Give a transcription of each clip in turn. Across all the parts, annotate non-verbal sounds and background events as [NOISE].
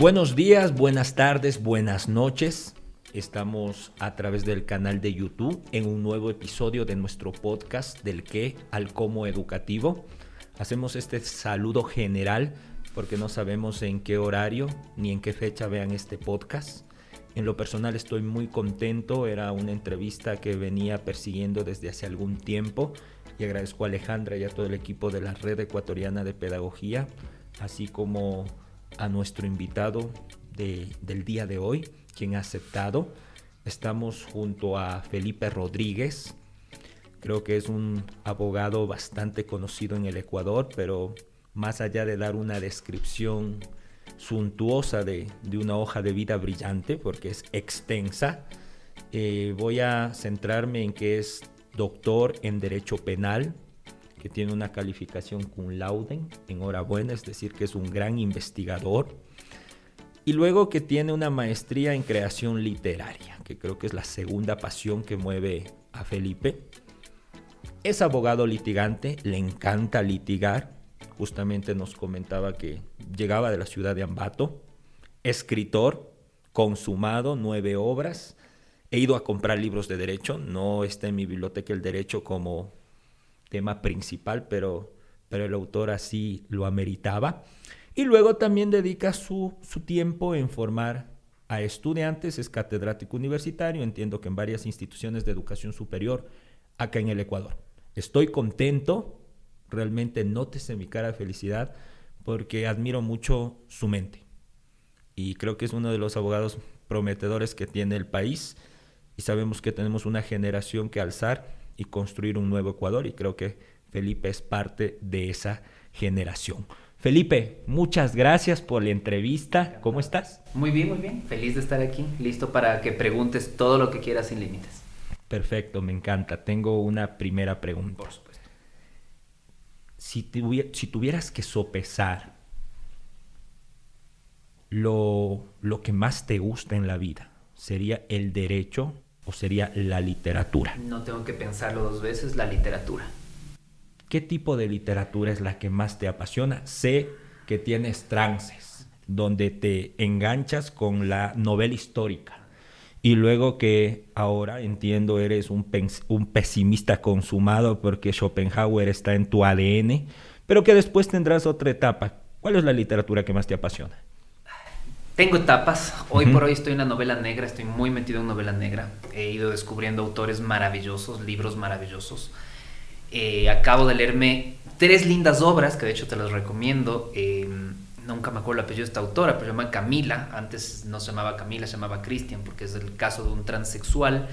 Buenos días, buenas tardes, buenas noches. Estamos a través del canal de YouTube en un nuevo episodio de nuestro podcast del qué al cómo educativo. Hacemos este saludo general porque no sabemos en qué horario ni en qué fecha vean este podcast. En lo personal estoy muy contento, era una entrevista que venía persiguiendo desde hace algún tiempo y agradezco a Alejandra y a todo el equipo de la Red Ecuatoriana de Pedagogía, así como a nuestro invitado del día de hoy, quien ha aceptado. Estamos junto a Felipe Rodríguez, creo que es un abogado bastante conocido en el Ecuador, pero más allá de dar una descripción suntuosa de, una hoja de vida brillante, porque es extensa, eh, voy a centrarme en que es doctor en Derecho Penal, que tiene una calificación cum laude, enhorabuena, es decir, que es un gran investigador. Y luego que tiene una maestría en creación literaria, que creo que es la segunda pasión que mueve a Felipe. Es abogado litigante, le encanta litigar. Justamente nos comentaba que llegaba de la ciudad de Ambato. Escritor, consumado, nueve obras. He ido a comprar libros de derecho, no está en mi biblioteca el derecho como tema principal, pero, pero el autor así lo ameritaba. Y luego también dedica su, su tiempo en formar a estudiantes, es catedrático universitario, entiendo que en varias instituciones de educación superior acá en el Ecuador. Estoy contento, realmente nótese mi cara de felicidad, porque admiro mucho su mente. Y creo que es uno de los abogados prometedores que tiene el país. Y sabemos que tenemos una generación que alzar y construir un nuevo Ecuador. Y creo que Felipe es parte de esa generación. Felipe, muchas gracias por la entrevista. ¿Cómo estás? Muy bien, muy bien. Feliz de estar aquí. Listo para que preguntes todo lo que quieras sin límites. Perfecto, me encanta. Tengo una primera pregunta. Por supuesto. Si, si tuvieras que sopesar lo, lo que más te gusta en la vida, ¿sería el derecho o sería la literatura? No tengo que pensarlo dos veces, la literatura. ¿Qué tipo de literatura es la que más te apasiona? Sé que tienes trances, donde te enganchas con la novela histórica. Y luego que ahora entiendo eres un, un pesimista consumado porque Schopenhauer está en tu ADN, pero que después tendrás otra etapa. ¿Cuál es la literatura que más te apasiona? Tengo etapas. Hoy por hoy estoy en la novela negra, estoy muy metido en novela negra. He ido descubriendo autores maravillosos, libros maravillosos. Eh, acabo de leerme tres lindas obras, que de hecho te las recomiendo. Eh, nunca me acuerdo el apellido de esta autora, pero se llama Camila. Antes no se llamaba Camila, se llamaba Christian, porque es el caso de un transexual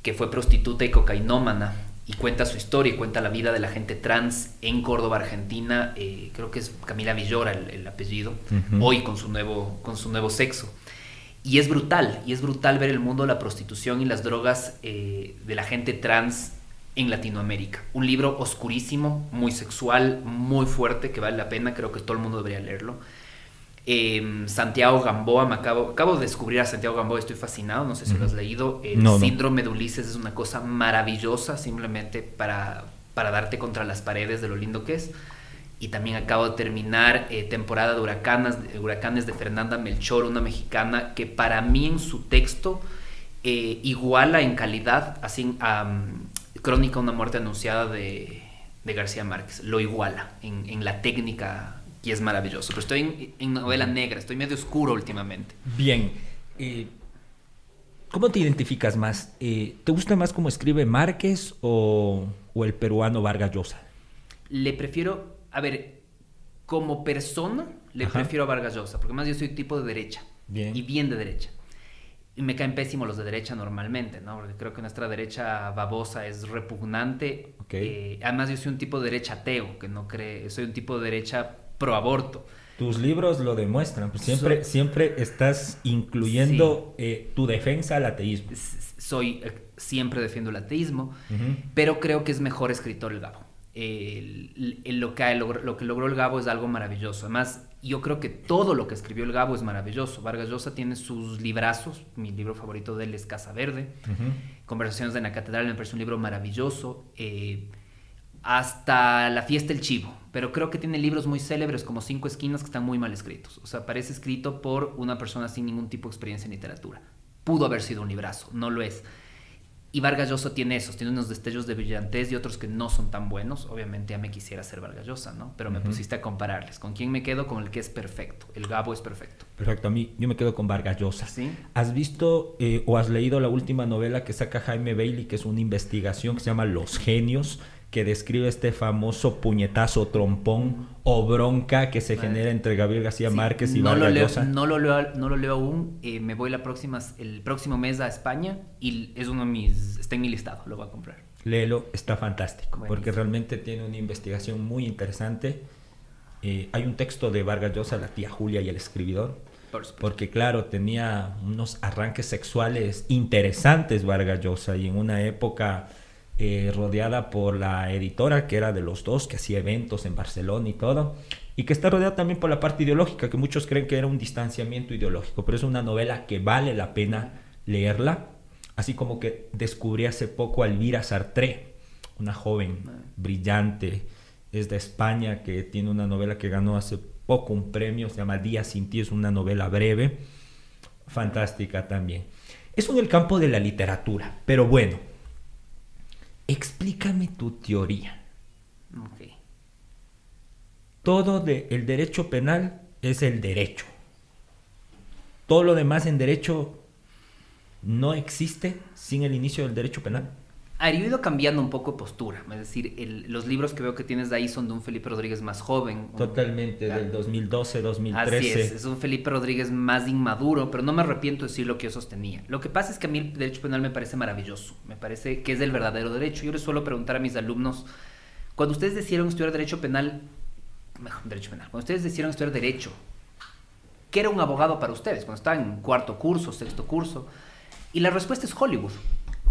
que fue prostituta y cocainómana. Y cuenta su historia y cuenta la vida de la gente trans en Córdoba, Argentina. Eh, creo que es Camila Villora el, apellido, hoy con su, nuevo, con su nuevo sexo. Y es brutal, y es brutal ver el mundo de la prostitución y las drogas de la gente trans en Latinoamérica. Un libro oscurísimo, muy sexual, muy fuerte, que vale la pena, creo que todo el mundo debería leerlo. Em, Santiago Gamboa, me acabo, acabo de descubrir a Santiago Gamboa, estoy fascinado, no sé si lo has leído. El síndrome de Ulises es una cosa maravillosa, simplemente para, para darte contra las paredes de lo lindo que es. Y también acabo de terminar eh, temporada de huracanes, huracanes de Fernanda Melchor, una mexicana que para mí en su texto eh, iguala en calidad así, a Crónica, una muerte anunciada de, García Márquez. Lo iguala en, la técnica y es maravilloso. Pero estoy en, novela negra, estoy medio oscuro últimamente. Bien. Eh, ¿Cómo te identificas más? Eh, ¿Te gusta más cómo escribe Márquez o, el peruano Vargas Llosa? Le prefiero, a ver, como persona, le prefiero a Vargas Llosa, porque más yo soy tipo de derecha. Bien. Y bien de derecha y me caen pésimos los de derecha normalmente, ¿no? Porque creo que nuestra derecha babosa es repugnante. Eh, además, yo soy un tipo de derecha ateo, que no cree, soy un tipo de derecha pro aborto. Tus libros lo demuestran, pues siempre, siempre estás incluyendo eh, tu defensa al ateísmo. Soy, eh, siempre defiendo el ateísmo, pero creo que es mejor escritor el Gabo. lo, que, lo que logró el Gabo es algo maravilloso. Además, yo creo que todo lo que escribió el Gabo es maravilloso. Vargas Llosa tiene sus librazos, mi libro favorito de él es Casa Verde. Conversaciones de la Catedral me parece un libro maravilloso. Eh, hasta La Fiesta del Chivo, pero creo que tiene libros muy célebres como Cinco Esquinas que están muy mal escritos. O sea, parece escrito por una persona sin ningún tipo de experiencia en literatura. Pudo haber sido un librazo, no lo es. Y Vargas Llosa tiene esos, tiene unos destellos de brillantez y otros que no son tan buenos. Obviamente ya me quisiera ser Vargas Llosa, ¿no? Pero me pusiste a compararles. ¿Con quién me quedo? Con el que es perfecto. El Gabo es perfecto. Perfecto, a mí yo me quedo con Vargas Llosa. ¿Sí? ¿Has visto eh, o has leído la última novela que saca Jaime Bailey, que es una investigación que se llama Los Genios? Que describe este famoso puñetazo, trompón o bronca que se genera entre Gabriel García Márquez y no Vargas lo leo, Llosa. No lo leo, no lo leo aún. Eh, me voy la próxima, el próximo mes a España y es uno de mis, está en mi listado, lo voy a comprar. Léelo, está fantástico, Buenísimo. porque realmente tiene una investigación muy interesante. Eh, hay un texto de Vargas Llosa, la tía Julia y el escribidor, porque claro, tenía unos arranques sexuales interesantes Vargas Llosa y en una época eh, rodeada por la editora que era de los dos, que hacía eventos en Barcelona y todo, y que está rodeada también por la parte ideológica, que muchos creen que era un distanciamiento ideológico, pero es una novela que vale la pena leerla, así como que descubrí hace poco a Elvira Sartré, una joven brillante, es de España, que tiene una novela que ganó hace poco un premio, se llama Día sin ti, es una novela breve, fantástica también. Eso en el campo de la literatura, pero bueno, explícame tu teoría. Todo de, el derecho penal es el derecho. Todo lo demás en derecho no existe sin el inicio del derecho penal. A ver, yo he ido cambiando un poco de postura. Es decir, el- los libros que veo que tienes de ahí son de un Felipe Rodríguez más joven. un- Totalmente, Claro. del 2012, 2013. Así es, es un Felipe Rodríguez más inmaduro, pero no me arrepiento de decir lo que yo sostenía. Lo que pasa es que a mí el derecho penal me parece maravilloso, me parece que es el verdadero derecho. Yo les suelo preguntar a mis alumnos, cuando ustedes decidieron estudiar derecho penal, mejor, derecho penal, cuando ustedes decidieron estudiar derecho, ¿qué era un abogado para ustedes? Cuando estaban en cuarto curso, sexto curso. Y la respuesta es Hollywood.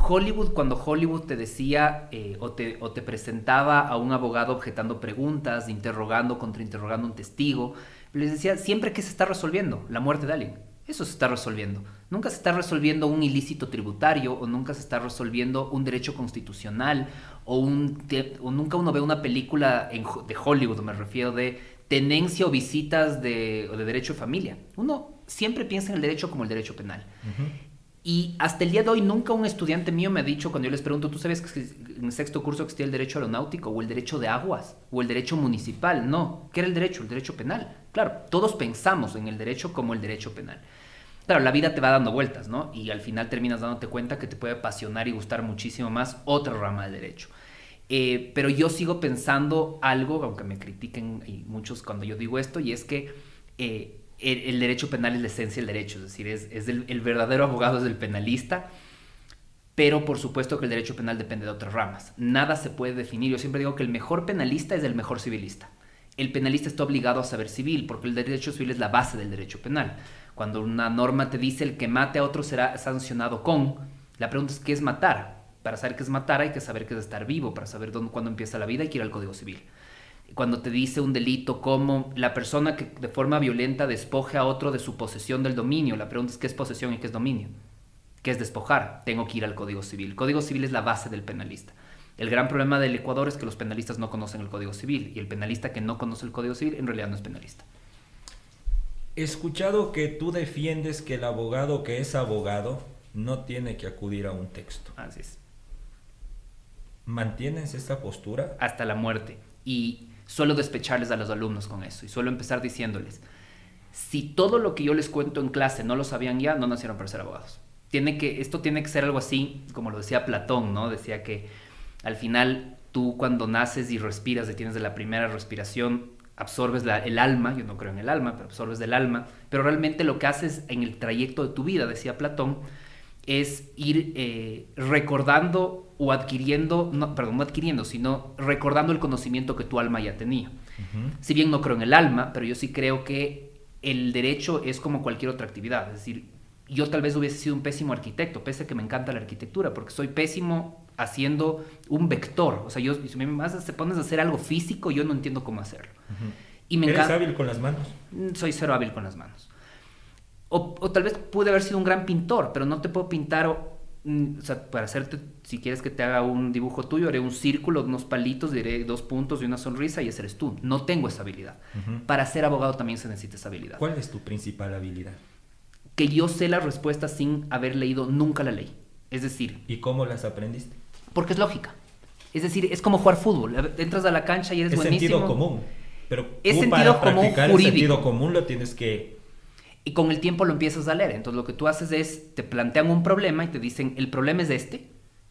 Hollywood, cuando Hollywood te decía eh, o, te, o te presentaba a un abogado objetando preguntas, interrogando, contrainterrogando un testigo, les decía siempre que se está resolviendo la muerte de alguien. Eso se está resolviendo. Nunca se está resolviendo un ilícito tributario o nunca se está resolviendo un derecho constitucional o, un o nunca uno ve una película de Hollywood, me refiero de tenencia o visitas de, de derecho de familia. Uno siempre piensa en el derecho como el derecho penal. Y hasta el día de hoy nunca un estudiante mío me ha dicho cuando yo les pregunto, ¿tú sabes que en sexto curso existía el derecho aeronáutico o el derecho de aguas o el derecho municipal? No, ¿qué era el derecho? El derecho penal. Claro, todos pensamos en el derecho como el derecho penal. Claro, la vida te va dando vueltas, ¿no? Y al final terminas dándote cuenta que te puede apasionar y gustar muchísimo más otra rama del derecho. Eh, pero yo sigo pensando algo, aunque me critiquen muchos cuando yo digo esto, y es que eh, el, derecho penal es la esencia del derecho, es decir, es, el verdadero abogado es el penalista, pero por supuesto que el derecho penal depende de otras ramas. Nada se puede definir. Yo siempre digo que el mejor penalista es el mejor civilista. El penalista está obligado a saber civil, porque el derecho civil es la base del derecho penal. Cuando una norma te dice el que mate a otro será sancionado con, la pregunta es ¿qué es matar? Para saber qué es matar hay que saber qué es estar vivo, para saber dónde, cuándo empieza la vida hay que ir al Código Civil. Cuando te dice un delito como la persona que de forma violenta despoje a otro de su posesión del dominio, la pregunta es qué es posesión y qué es dominio. ¿Qué es despojar? Tengo que ir al Código Civil. El Código Civil es la base del penalista. El gran problema del Ecuador es que los penalistas no conocen el Código Civil y el penalista que no conoce el Código Civil en realidad no es penalista. He escuchado que tú defiendes que el abogado que es abogado no tiene que acudir a un texto. Así es. ¿Mantienes esta postura? Hasta la muerte. Y suelo despecharles a los alumnos con eso y suelo empezar diciéndoles, si todo lo que yo les cuento en clase no lo sabían ya, no nacieron para ser abogados. Tiene que, esto tiene que ser algo así, como lo decía Platón, ¿no? Decía que al final tú cuando naces y respiras, detienes de la primera respiración, absorbes el alma, yo no creo en el alma, pero absorbes del alma, pero realmente lo que haces en el trayecto de tu vida, decía Platón, es ir eh, recordando o adquiriendo, no, perdón, no adquiriendo, sino recordando el conocimiento que tu alma ya tenía. Si bien no creo en el alma, pero yo sí creo que el derecho es como cualquier otra actividad. Es decir, yo tal vez hubiese sido un pésimo arquitecto, pese a que me encanta la arquitectura, porque soy pésimo haciendo un vector. O sea, yo, si me más te pones a hacer algo físico, yo no entiendo cómo hacerlo. Y me ¿Eres hábil con las manos? Mm, Soy cero hábil con las manos. O, o tal vez pude haber sido un gran pintor, pero no te puedo pintar o- mm, o sea, para hacerte, si quieres que te haga un dibujo tuyo, haré un círculo, unos palitos, diré dos puntos y una sonrisa y ese eres tú. No tengo esa habilidad. Para ser abogado también se necesita esa habilidad. ¿Cuál es tu principal habilidad? Que yo sé la respuesta sin haber leído nunca la ley. Es decir... ¿Y cómo las aprendiste? Porque es lógica. Es decir, es como jugar fútbol. Entras a la cancha y eres es buenísimo. Es sentido común. Pero es sentido común jurídico. el sentido común lo tienes que y con el tiempo lo empiezas a leer. Entonces lo que tú haces es, te plantean un problema y te dicen, el problema es este,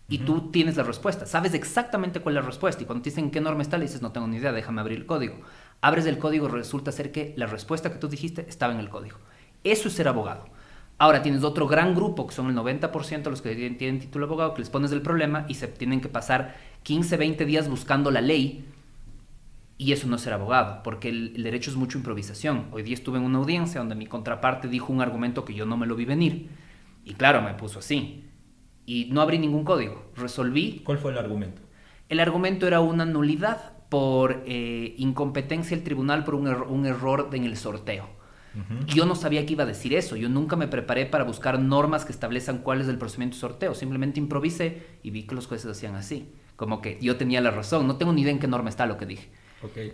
y tú tienes la respuesta. Sabes exactamente cuál es la respuesta. Y cuando te dicen qué norma está, le dices, no tengo ni idea, déjame abrir el código. Abres el código, resulta ser que la respuesta que tú dijiste estaba en el código. Eso es ser abogado. Ahora tienes otro gran grupo, que son el 90% de los que tienen título de abogado, que les pones el problema y se tienen que pasar 15, 20 días buscando la ley y eso no es ser abogado, porque el, derecho es mucho improvisación. Hoy día estuve en una audiencia donde mi contraparte dijo un argumento que yo no me lo vi venir. Y claro, me puso así. Y no abrí ningún código. Resolví. ¿Cuál fue el argumento? El argumento era una nulidad por eh, incompetencia del tribunal por un, un error en el sorteo. Yo no sabía que iba a decir eso. Yo nunca me preparé para buscar normas que establezcan cuál es el procedimiento de sorteo. Simplemente improvisé y vi que los jueces hacían así. Como que yo tenía la razón. No tengo ni idea en qué norma está lo que dije.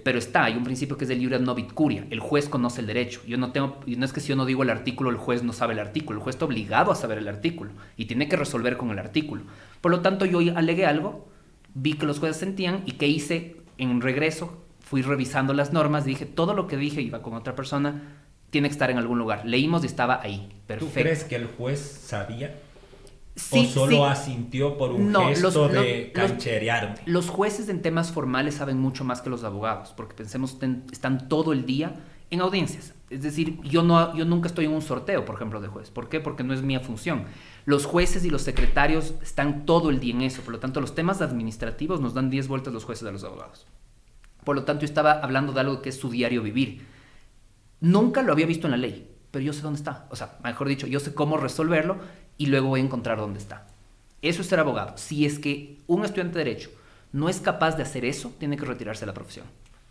Pero está, hay un principio que es el libre novit curia. El juez conoce el derecho. Yo no tengo, no es que si yo no digo el artículo, el juez no sabe el artículo. El juez está obligado a saber el artículo y tiene que resolver con el artículo. Por lo tanto, yo alegué algo, vi que los jueces sentían y que hice en regreso, fui revisando las normas, dije todo lo que dije iba con otra persona, tiene que estar en algún lugar. Leímos y estaba ahí. Perfecto. ¿Tú crees que el juez sabía? ¿O solo asintió por un gesto de cancherearme? Los, jueces en temas formales saben mucho más que los abogados, porque pensemos, están todo el día en audiencias. Es decir, yo, no, yo nunca estoy en un sorteo, por ejemplo, de juez. ¿Por qué? Porque no es mi función. Los jueces y los secretarios están todo el día en eso. Por lo tanto, los temas administrativos nos dan 10 vueltas los jueces a los abogados. Por lo tanto, yo estaba hablando de algo que es su diario vivir. Nunca lo había visto en la ley, pero yo sé dónde está. O sea, mejor dicho, yo sé cómo resolverlo y luego voy a encontrar dónde está. Eso es ser abogado. Si es que un estudiante de derecho no es capaz de hacer eso, tiene que retirarse de la profesión.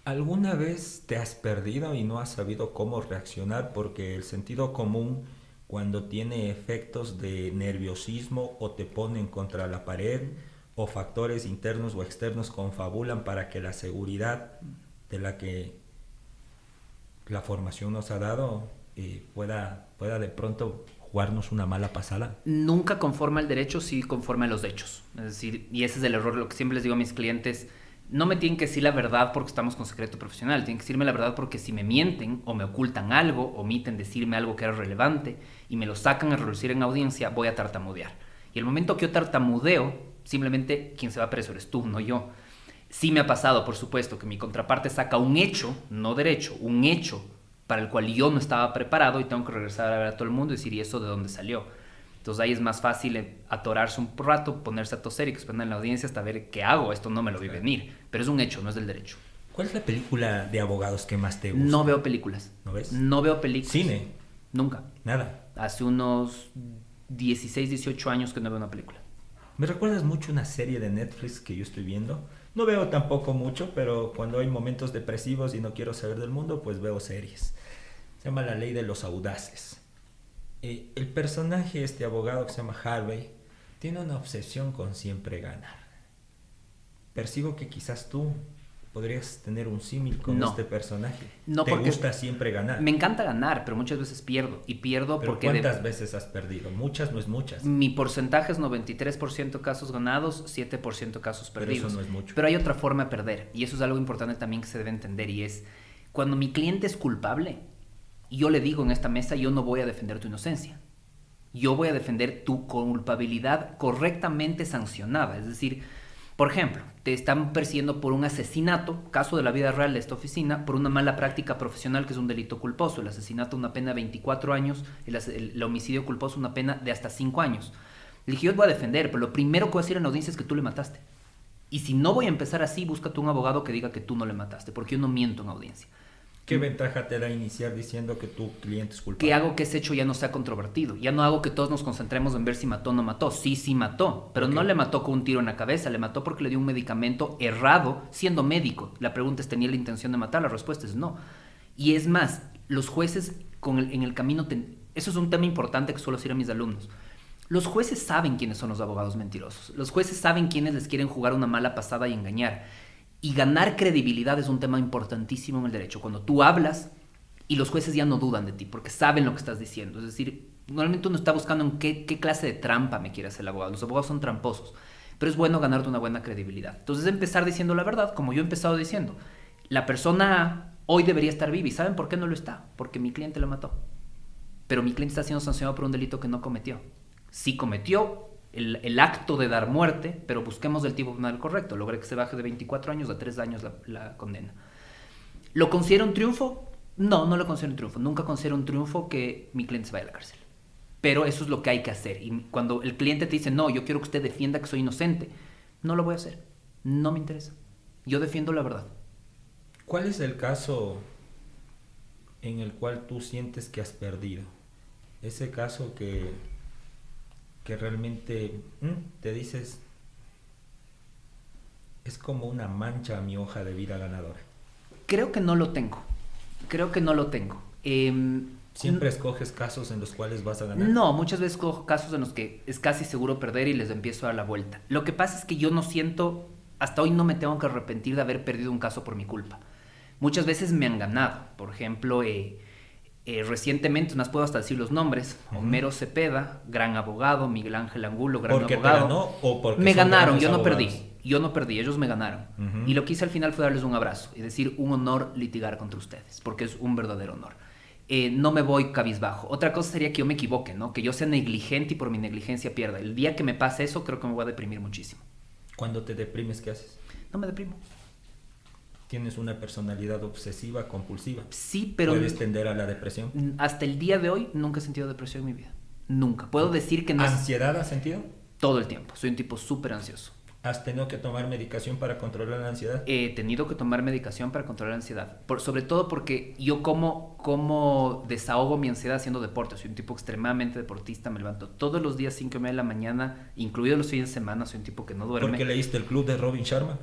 ¿Alguna vez te has perdido y no has sabido cómo reaccionar? Porque el sentido común, cuando tiene efectos de nerviosismo o te ponen contra la pared, o factores internos o externos confabulan para que la seguridad de la que la formación nos ha dado eh, pueda, pueda de pronto una mala pasada? Nunca conforma el derecho, sí conforma los hechos. Es decir, y ese es el error, lo que siempre les digo a mis clientes, no me tienen que decir la verdad porque estamos con secreto profesional, tienen que decirme la verdad porque si me mienten o me ocultan algo, omiten decirme algo que era relevante y me lo sacan a reducir en audiencia, voy a tartamudear. Y el momento que yo tartamudeo, simplemente quien se va preso eres tú, no yo. Sí me ha pasado, por supuesto, que mi contraparte saca un hecho, no derecho, un hecho para el cual yo no estaba preparado y tengo que regresar a ver a todo el mundo y decir, ¿y eso de dónde salió? Entonces ahí es más fácil atorarse un rato, ponerse a toser y que en la audiencia hasta ver qué hago, esto no me lo vi venir, pero es un hecho, no es del derecho. ¿Cuál es la película de abogados que más te gusta? No veo películas. ¿No ves? No veo películas. ¿Cine? Nunca. Nada. Hace unos 16, 18 años que no veo una película. Me recuerdas mucho una serie de Netflix que yo estoy viendo. No veo tampoco mucho, pero cuando hay momentos depresivos y no quiero saber del mundo, pues veo series. Se llama La Ley de los Audaces. Eh, el personaje, este abogado que se llama Harvey, tiene una obsesión con siempre ganar. Percibo que quizás tú podrías tener un símil con este personaje. No, Te gusta siempre ganar. Me encanta ganar, pero muchas veces pierdo. Y pierdo ¿Pero porque... ¿Cuántas veces has perdido? Muchas no es muchas. Mi porcentaje es 93% casos ganados, 7% casos perdidos. Pero eso no es mucho. Pero hay otra forma de perder. Y eso es algo importante también que se debe entender. Y es, cuando mi cliente es culpable, yo le digo en esta mesa, yo no voy a defender tu inocencia. Yo voy a defender tu culpabilidad correctamente sancionada. Es decir, por ejemplo, te están persiguiendo por un asesinato, caso de la vida real de esta oficina, por una mala práctica profesional que es un delito culposo. El asesinato una pena de 24 años, el, homicidio culposo una pena de hasta 5 años. Le dije, yo te voy a defender, pero lo primero que voy a decir en la audiencia es que tú le mataste. Y si no voy a empezar así, búscate un abogado que diga que tú no le mataste, porque yo no miento en audiencia. ¿Qué ventaja te da iniciar diciendo que tu cliente es culpable? Que hago que ese hecho ya no sea controvertido. Ya no hago que todos nos concentremos en ver si mató o no mató. Sí, sí mató. Pero no le mató con un tiro en la cabeza. Le mató porque le dio un medicamento errado siendo médico. La pregunta es, ¿tenía la intención de matar? La respuesta es no. Y es más, los jueces con en el camino... Eso es un tema importante que suelo decir a mis alumnos. Los jueces saben quiénes son los abogados mentirosos. Los jueces saben quiénes les quieren jugar una mala pasada y engañar. Y ganar credibilidad es un tema importantísimo en el derecho. Cuando tú hablas y los jueces ya no dudan de ti porque saben lo que estás diciendo. Es decir, normalmente uno está buscando en qué, clase de trampa me quiere hacer el abogado. Los abogados son tramposos. Pero es bueno ganarte una buena credibilidad. Entonces empezar diciendo la verdad, como yo he empezado diciendo. La persona hoy debería estar viva. ¿Y saben por qué no lo está? Porque mi cliente lo mató. Pero mi cliente está siendo sancionado por un delito que no cometió. Sí cometió el, acto de dar muerte, pero busquemos el tipo penal correcto. Logré que se baje de 24 años a 3 años la, la condena. ¿Lo considero un triunfo? No, no lo considero un triunfo. Nunca considero un triunfo que mi cliente se vaya a la cárcel. Pero eso es lo que hay que hacer. Y cuando el cliente te dice, no, yo quiero que usted defienda que soy inocente, no lo voy a hacer. No me interesa. Yo defiendo la verdad. ¿Cuál es el caso en el cual tú sientes que has perdido? Ese caso que, que realmente te dices, es como una mancha a mi hoja de vida ganadora. Creo que no lo tengo. Creo que no lo tengo. Eh, ¿Siempre escoges casos en los cuales vas a ganar? No, muchas veces escojo casos en los que es casi seguro perder y les empiezo a dar la vuelta. Lo que pasa es que yo no siento, hasta hoy no me tengo que arrepentir de haber perdido un caso por mi culpa muchas veces me han ganado. Por ejemplo, eh, eh, recientemente, no puedo hasta decir los nombres, Homero Cepeda, gran abogado, Miguel Ángel Angulo, gran ¿Porque abogado. Ganó o porque me ganaron, yo no perdí. Yo no perdí, ellos me ganaron. Y lo que hice al final fue darles un abrazo y decir, un honor litigar contra ustedes, porque es un verdadero honor. Eh, no me voy cabizbajo. Otra cosa sería que yo me equivoque, ¿no? Que yo sea negligente y por mi negligencia pierda. El día que me pase eso, creo que me voy a deprimir muchísimo. Cuando te deprimes, ¿qué haces? No me deprimo. ¿Tienes una personalidad obsesiva, compulsiva? Sí, pero... ¿Puedes tender a la depresión? Hasta el día de hoy nunca he sentido depresión en mi vida. Nunca. Puedo decir que no... ¿Ansiedad has sentido? Todo el tiempo. Soy un tipo súper ansioso. ¿Has tenido que tomar medicación para controlar la ansiedad? He tenido que tomar medicación para controlar la ansiedad. Por, sobre todo porque yo como, como desahogo mi ansiedad haciendo deporte. Soy un tipo extremadamente deportista. Me levanto todos los días 5 y media de la mañana, incluidos los fines de semana. Soy un tipo que no duerme. ¿Por qué leíste el club de Robin Sharma?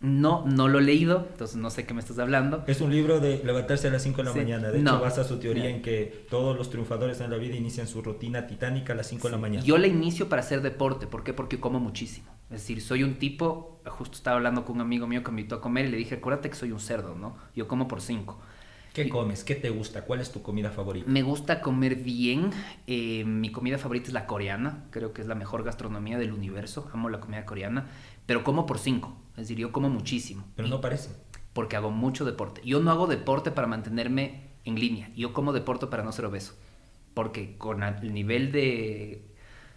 No, no lo he leído, entonces no sé qué me estás hablando. Es un libro de levantarse a las 5 de la mañana. De hecho, basa su teoría en que todos los triunfadores en la vida inician su rutina titánica a las 5 de la mañana. Yo la inicio para hacer deporte. ¿Por qué? Porque como muchísimo. Es decir, soy un tipo, justo estaba hablando con un amigo mío que me invitó a comer y le dije, acuérdate que soy un cerdo, ¿no? Yo como por 5. ¿Qué comes? ¿Qué te gusta? ¿Cuál es tu comida favorita? Me gusta comer bien. Eh, mi comida favorita es la coreana. Creo que es la mejor gastronomía del universo. Amo la comida coreana pero como por cinco. Es decir, yo como muchísimo. Pero no parece. Porque hago mucho deporte. Yo no hago deporte para mantenerme en línea. Yo como deporte para no ser obeso. Porque con el nivel de...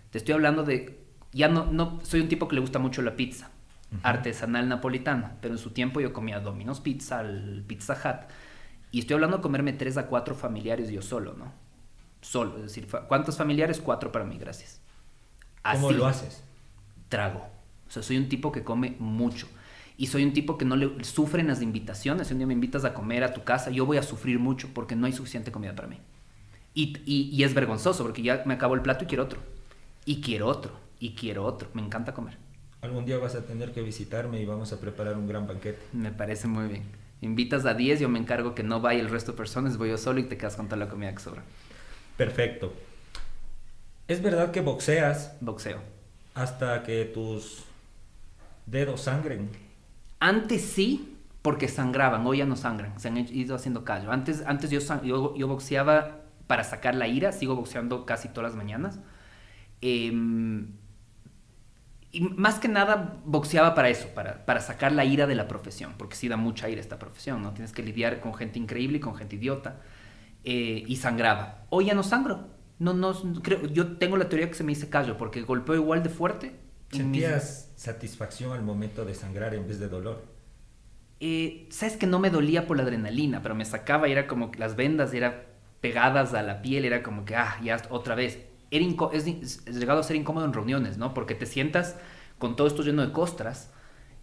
Te estoy hablando de... Ya no, no soy un tipo que le gusta mucho la pizza. Artesanal napolitana. Pero en su tiempo yo comía Domino's Pizza, el Pizza Hut. Y estoy hablando de comerme tres a cuatro familiares yo solo, ¿no? Solo. Es decir, ¿cuántos familiares? Cuatro para mí, gracias. ¿Cómo lo haces? Trago o sea, soy un tipo que come mucho. Y soy un tipo que no le sufre en las invitaciones. Si un día me invitas a comer a tu casa, yo voy a sufrir mucho porque no hay suficiente comida para mí. Y, y, es vergonzoso porque ya me acabo el plato y quiero otro. Y quiero otro. Y quiero otro. Me encanta comer. Algún día vas a tener que visitarme y vamos a preparar un gran banquete. Me parece muy bien. Invitas a 10, yo me encargo que no vaya el resto de personas, voy yo solo y te quedas con toda la comida que sobra. Perfecto. ¿Es verdad que boxeas? Boxeo. Hasta que tus dedos sangren? Antes sí, porque sangraban, hoy ya no sangran, se han ido haciendo callo. Antes, antes yo, yo, boxeaba para sacar la ira, sigo boxeando casi todas las mañanas. Em, y más que nada boxeaba para eso, para, para, sacar la ira de la profesión, porque sí da mucha ira esta profesión, ¿no? Tienes que lidiar con gente increíble y con gente idiota. Eh, y sangraba. Hoy ya no sangro. No, no, creo, yo tengo la teoría que se me dice callo, porque golpeo igual de fuerte ¿Sentías satisfacción al momento de sangrar en vez de dolor? Eh, Sabes que no me dolía por la adrenalina, pero me sacaba y era como que las vendas eran pegadas a la piel, era como que, ah, ya otra vez. Era es, llegado a ser incómodo en reuniones, ¿no? Porque te sientas con todo esto lleno de costras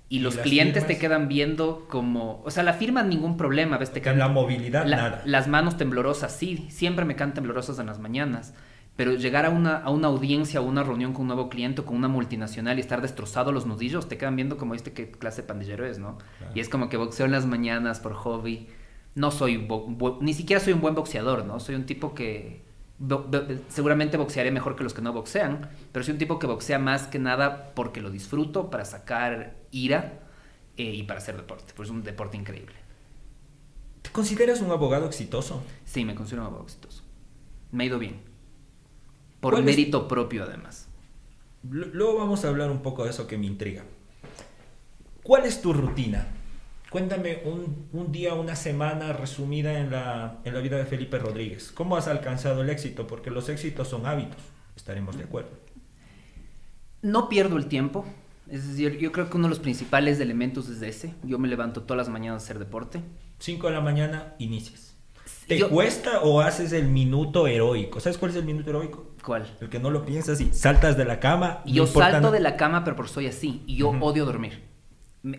y los clientes te quedan viendo como, o sea, la firma ningún problema, ¿ves? Te quedan, la movilidad, nada. Las manos temblorosas, sí, siempre me quedan temblorosas en las mañanas. Pero llegar a una, a una audiencia, a una reunión con un nuevo cliente, con una multinacional y estar destrozado los nudillos, te quedan viendo como este qué clase de pandillero es, ¿no? Y es como que boxeo en las mañanas por hobby. No soy, ni siquiera soy un buen boxeador, ¿no? Soy un tipo que, seguramente boxearé mejor que los que no boxean, pero soy un tipo que boxea más que nada porque lo disfruto, para sacar ira eh, y para hacer deporte, pues es un deporte increíble. ¿Te consideras un abogado exitoso? Sí, me considero un abogado exitoso. Me ha ido bien. Por mérito propio, además. Luego vamos a hablar un poco de eso que me intriga. ¿Cuál es tu rutina? Cuéntame un, día, una semana resumida en la, en la vida de Felipe Rodríguez. ¿Cómo has alcanzado el éxito? Porque los éxitos son hábitos, estaremos de acuerdo. No pierdo el tiempo. Es decir, yo creo que uno de los principales elementos es ese. Yo me levanto todas las mañanas a hacer deporte. 5 de la mañana inicias. ¿Te cuesta o haces el minuto heroico? ¿Sabes cuál es el minuto heroico? ¿Cuál? El que no lo piensas y saltas de la cama. yo salto de la cama, pero por soy así. Y yo odio dormir.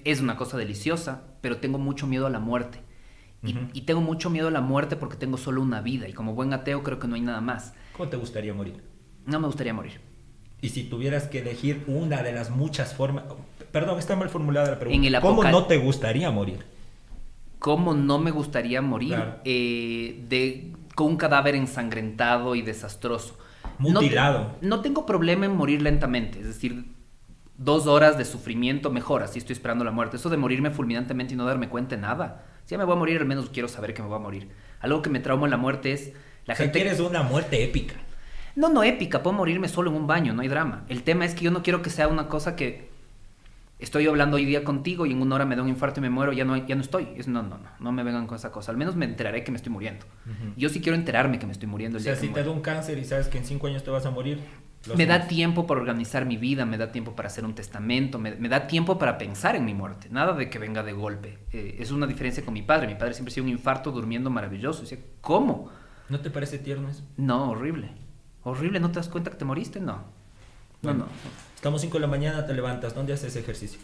Es una cosa deliciosa, pero tengo mucho miedo a la muerte. y, tengo mucho miedo a la muerte porque tengo solo una vida. Y como buen ateo creo que no hay nada más. ¿Cómo te gustaría morir? No me gustaría morir. Y si tuvieras que elegir una de las muchas formas... Perdón, está mal formulada la pregunta. ¿Cómo no te gustaría morir? cómo no me gustaría morir eh, de, con un cadáver ensangrentado y desastroso. Mutilado. No, tengo problema en morir lentamente, es decir, dos horas de sufrimiento mejor, así estoy esperando la muerte. Eso de morirme fulminantemente y no darme cuenta de nada. Si ya me voy a morir, al menos quiero saber que me voy a morir. Algo que me trauma en la muerte es la gente... quieres una muerte épica. No, no épica, puedo morirme solo en un baño, no hay drama. El tema es que yo no quiero que sea una cosa que estoy hablando hoy día contigo y en una hora me da un infarto y me muero, ya no, ya no estoy. Es, no, no, no, no me vengan con esa cosa. Al menos me enteraré que me estoy muriendo. Yo sí quiero enterarme que me estoy muriendo. El o sea, si te da un cáncer y sabes que en cinco años te vas a morir. Me da tiempo para organizar mi vida, me da tiempo para hacer un testamento, me, da tiempo para pensar en mi muerte. Nada de que venga de golpe. Eh, es una diferencia con mi padre. Mi padre siempre ha sido un infarto durmiendo maravilloso. Dice, ¿cómo? ¿No te parece tierno eso? No, horrible. Horrible, ¿no te das cuenta que te moriste? No. No, no. Estamos 5 de la mañana, te levantas. ¿Dónde haces ejercicio?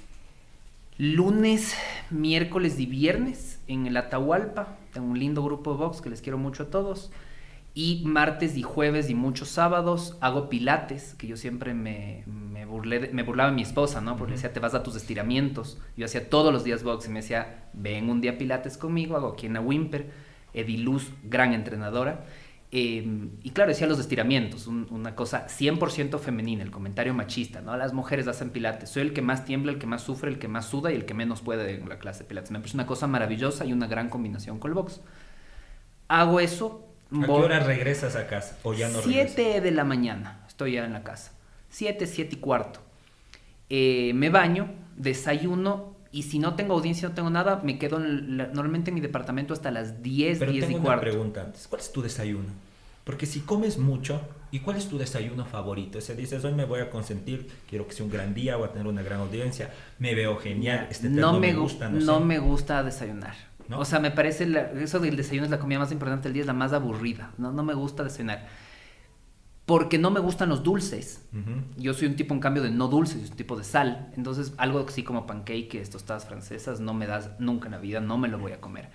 lunes, miércoles y viernes en el Atahualpa. Tengo un lindo grupo de box que les quiero mucho a todos. Y martes y jueves y muchos sábados hago pilates, que yo siempre me, me, burlé me burlaba de mi esposa, ¿no? Porque decía, te vas a tus estiramientos. Yo hacía todos los días box y me decía, ven un día pilates conmigo, hago aquí en la Wimper. Ediluz, gran entrenadora. Em, y claro, decía los estiramientos, una cosa 100% femenina, el comentario machista, ¿no? Las mujeres hacen pilates, soy el que más tiembla, el que más sufre, el que más suda y el que menos puede en la clase de pilates. Me parece una cosa maravillosa y una gran combinación con el box. Hago eso. ¿A qué hora regresas a casa? ¿O ya no 7 de la mañana, estoy ya en la casa. 7, 7 y cuarto. Eh, me baño, desayuno y si no tengo audiencia, no tengo nada, me quedo normalmente en mi departamento hasta las 10, Pero 10 tengo y una pregunta antes. ¿Cuál es tu desayuno? Porque si comes mucho, ¿y cuál es tu desayuno favorito? O sea, dices, hoy me voy a consentir, quiero que sea un gran día, voy a tener una gran audiencia, me veo genial, este no me, gusta. No, me gusta desayunar. O sea, me parece, eso del desayuno es la comida más importante del día, es la más aburrida. No, no me gusta desayunar porque no me gustan los dulces. Yo soy un tipo, en cambio, de no dulces, soy un tipo de sal. Entonces, algo así como pancake, tostadas francesas, no me das nunca en la vida, no me lo voy a comer.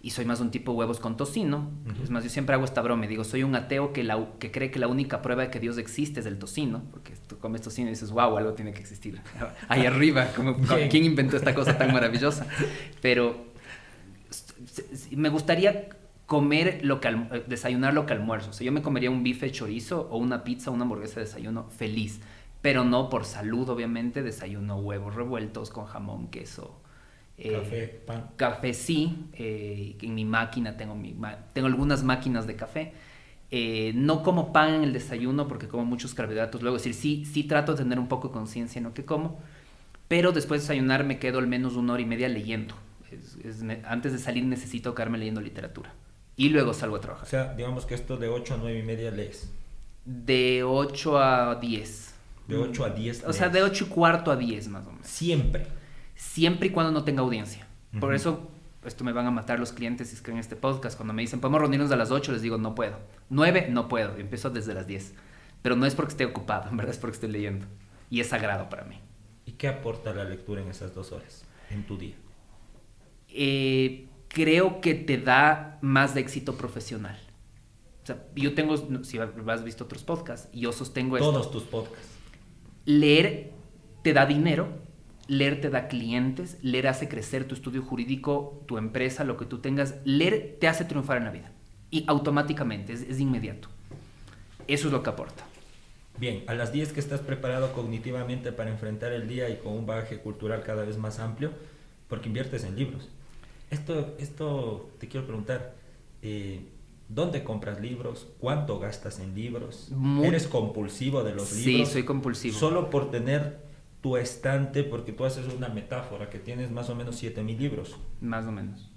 Y soy más un tipo huevos con tocino. Es más, yo siempre hago esta broma. Digo, soy un ateo que, la, que cree que la única prueba de que Dios existe es el tocino. Porque tú comes tocino y dices, wow, algo tiene que existir. [LAUGHS] Ahí arriba, como, ¿quién inventó esta cosa tan maravillosa? Pero me gustaría comer lo que eh, desayunar lo que almuerzo. O sea, yo me comería un bife chorizo o una pizza una hamburguesa de desayuno feliz, pero no por salud, obviamente, desayuno huevos revueltos con jamón, queso. Eh, café, pan. Café sí, eh, en mi máquina tengo, mi, tengo algunas máquinas de café. no como pan en el desayuno porque como muchos carbohidratos. Luego, decir, sí, sí trato de tener un poco de conciencia en lo que como, pero después de desayunar me quedo al menos una hora y media leyendo. antes de salir necesito quedarme leyendo literatura y luego salgo a trabajar. O sea, digamos que esto de 8 a 9 y media lees. De 8 a 10. De 8 a 10. O sea, de 8 y cuarto a 10 más o menos. Siempre. Siempre y cuando no tenga audiencia. Por eso, esto me van a matar los clientes si es que en este podcast, cuando me dicen, podemos reunirnos a las 8, les digo, no puedo. 9, no puedo. Empiezo desde las 10. Pero no es porque esté ocupado, [LAUGHS] en verdad es porque estoy leyendo. Y es sagrado para mí. ¿Y qué aporta la lectura en esas dos horas, en tu día? Eh, creo que te da más de éxito profesional. O sea, yo tengo, si has visto otros podcasts, yo sostengo esto. Todos tus podcasts. Leer te da dinero, leer te da clientes, leer hace crecer tu estudio jurídico, tu empresa, lo que tú tengas. Leer te hace triunfar en la vida. Y automáticamente, es, inmediato. Eso es lo que aporta. Bien, a las 10 que estás preparado cognitivamente para enfrentar el día y con un bagaje cultural cada vez más amplio, porque inviertes en libros. Esto, esto te quiero preguntar, eh, ¿dónde compras libros? ¿Cuánto gastas en libros? ¿Eres compulsivo de los libros? Sí, soy compulsivo. Solo por tener tu estante, porque tú haces una metáfora, que tienes más o menos 7000 libros. Más o menos.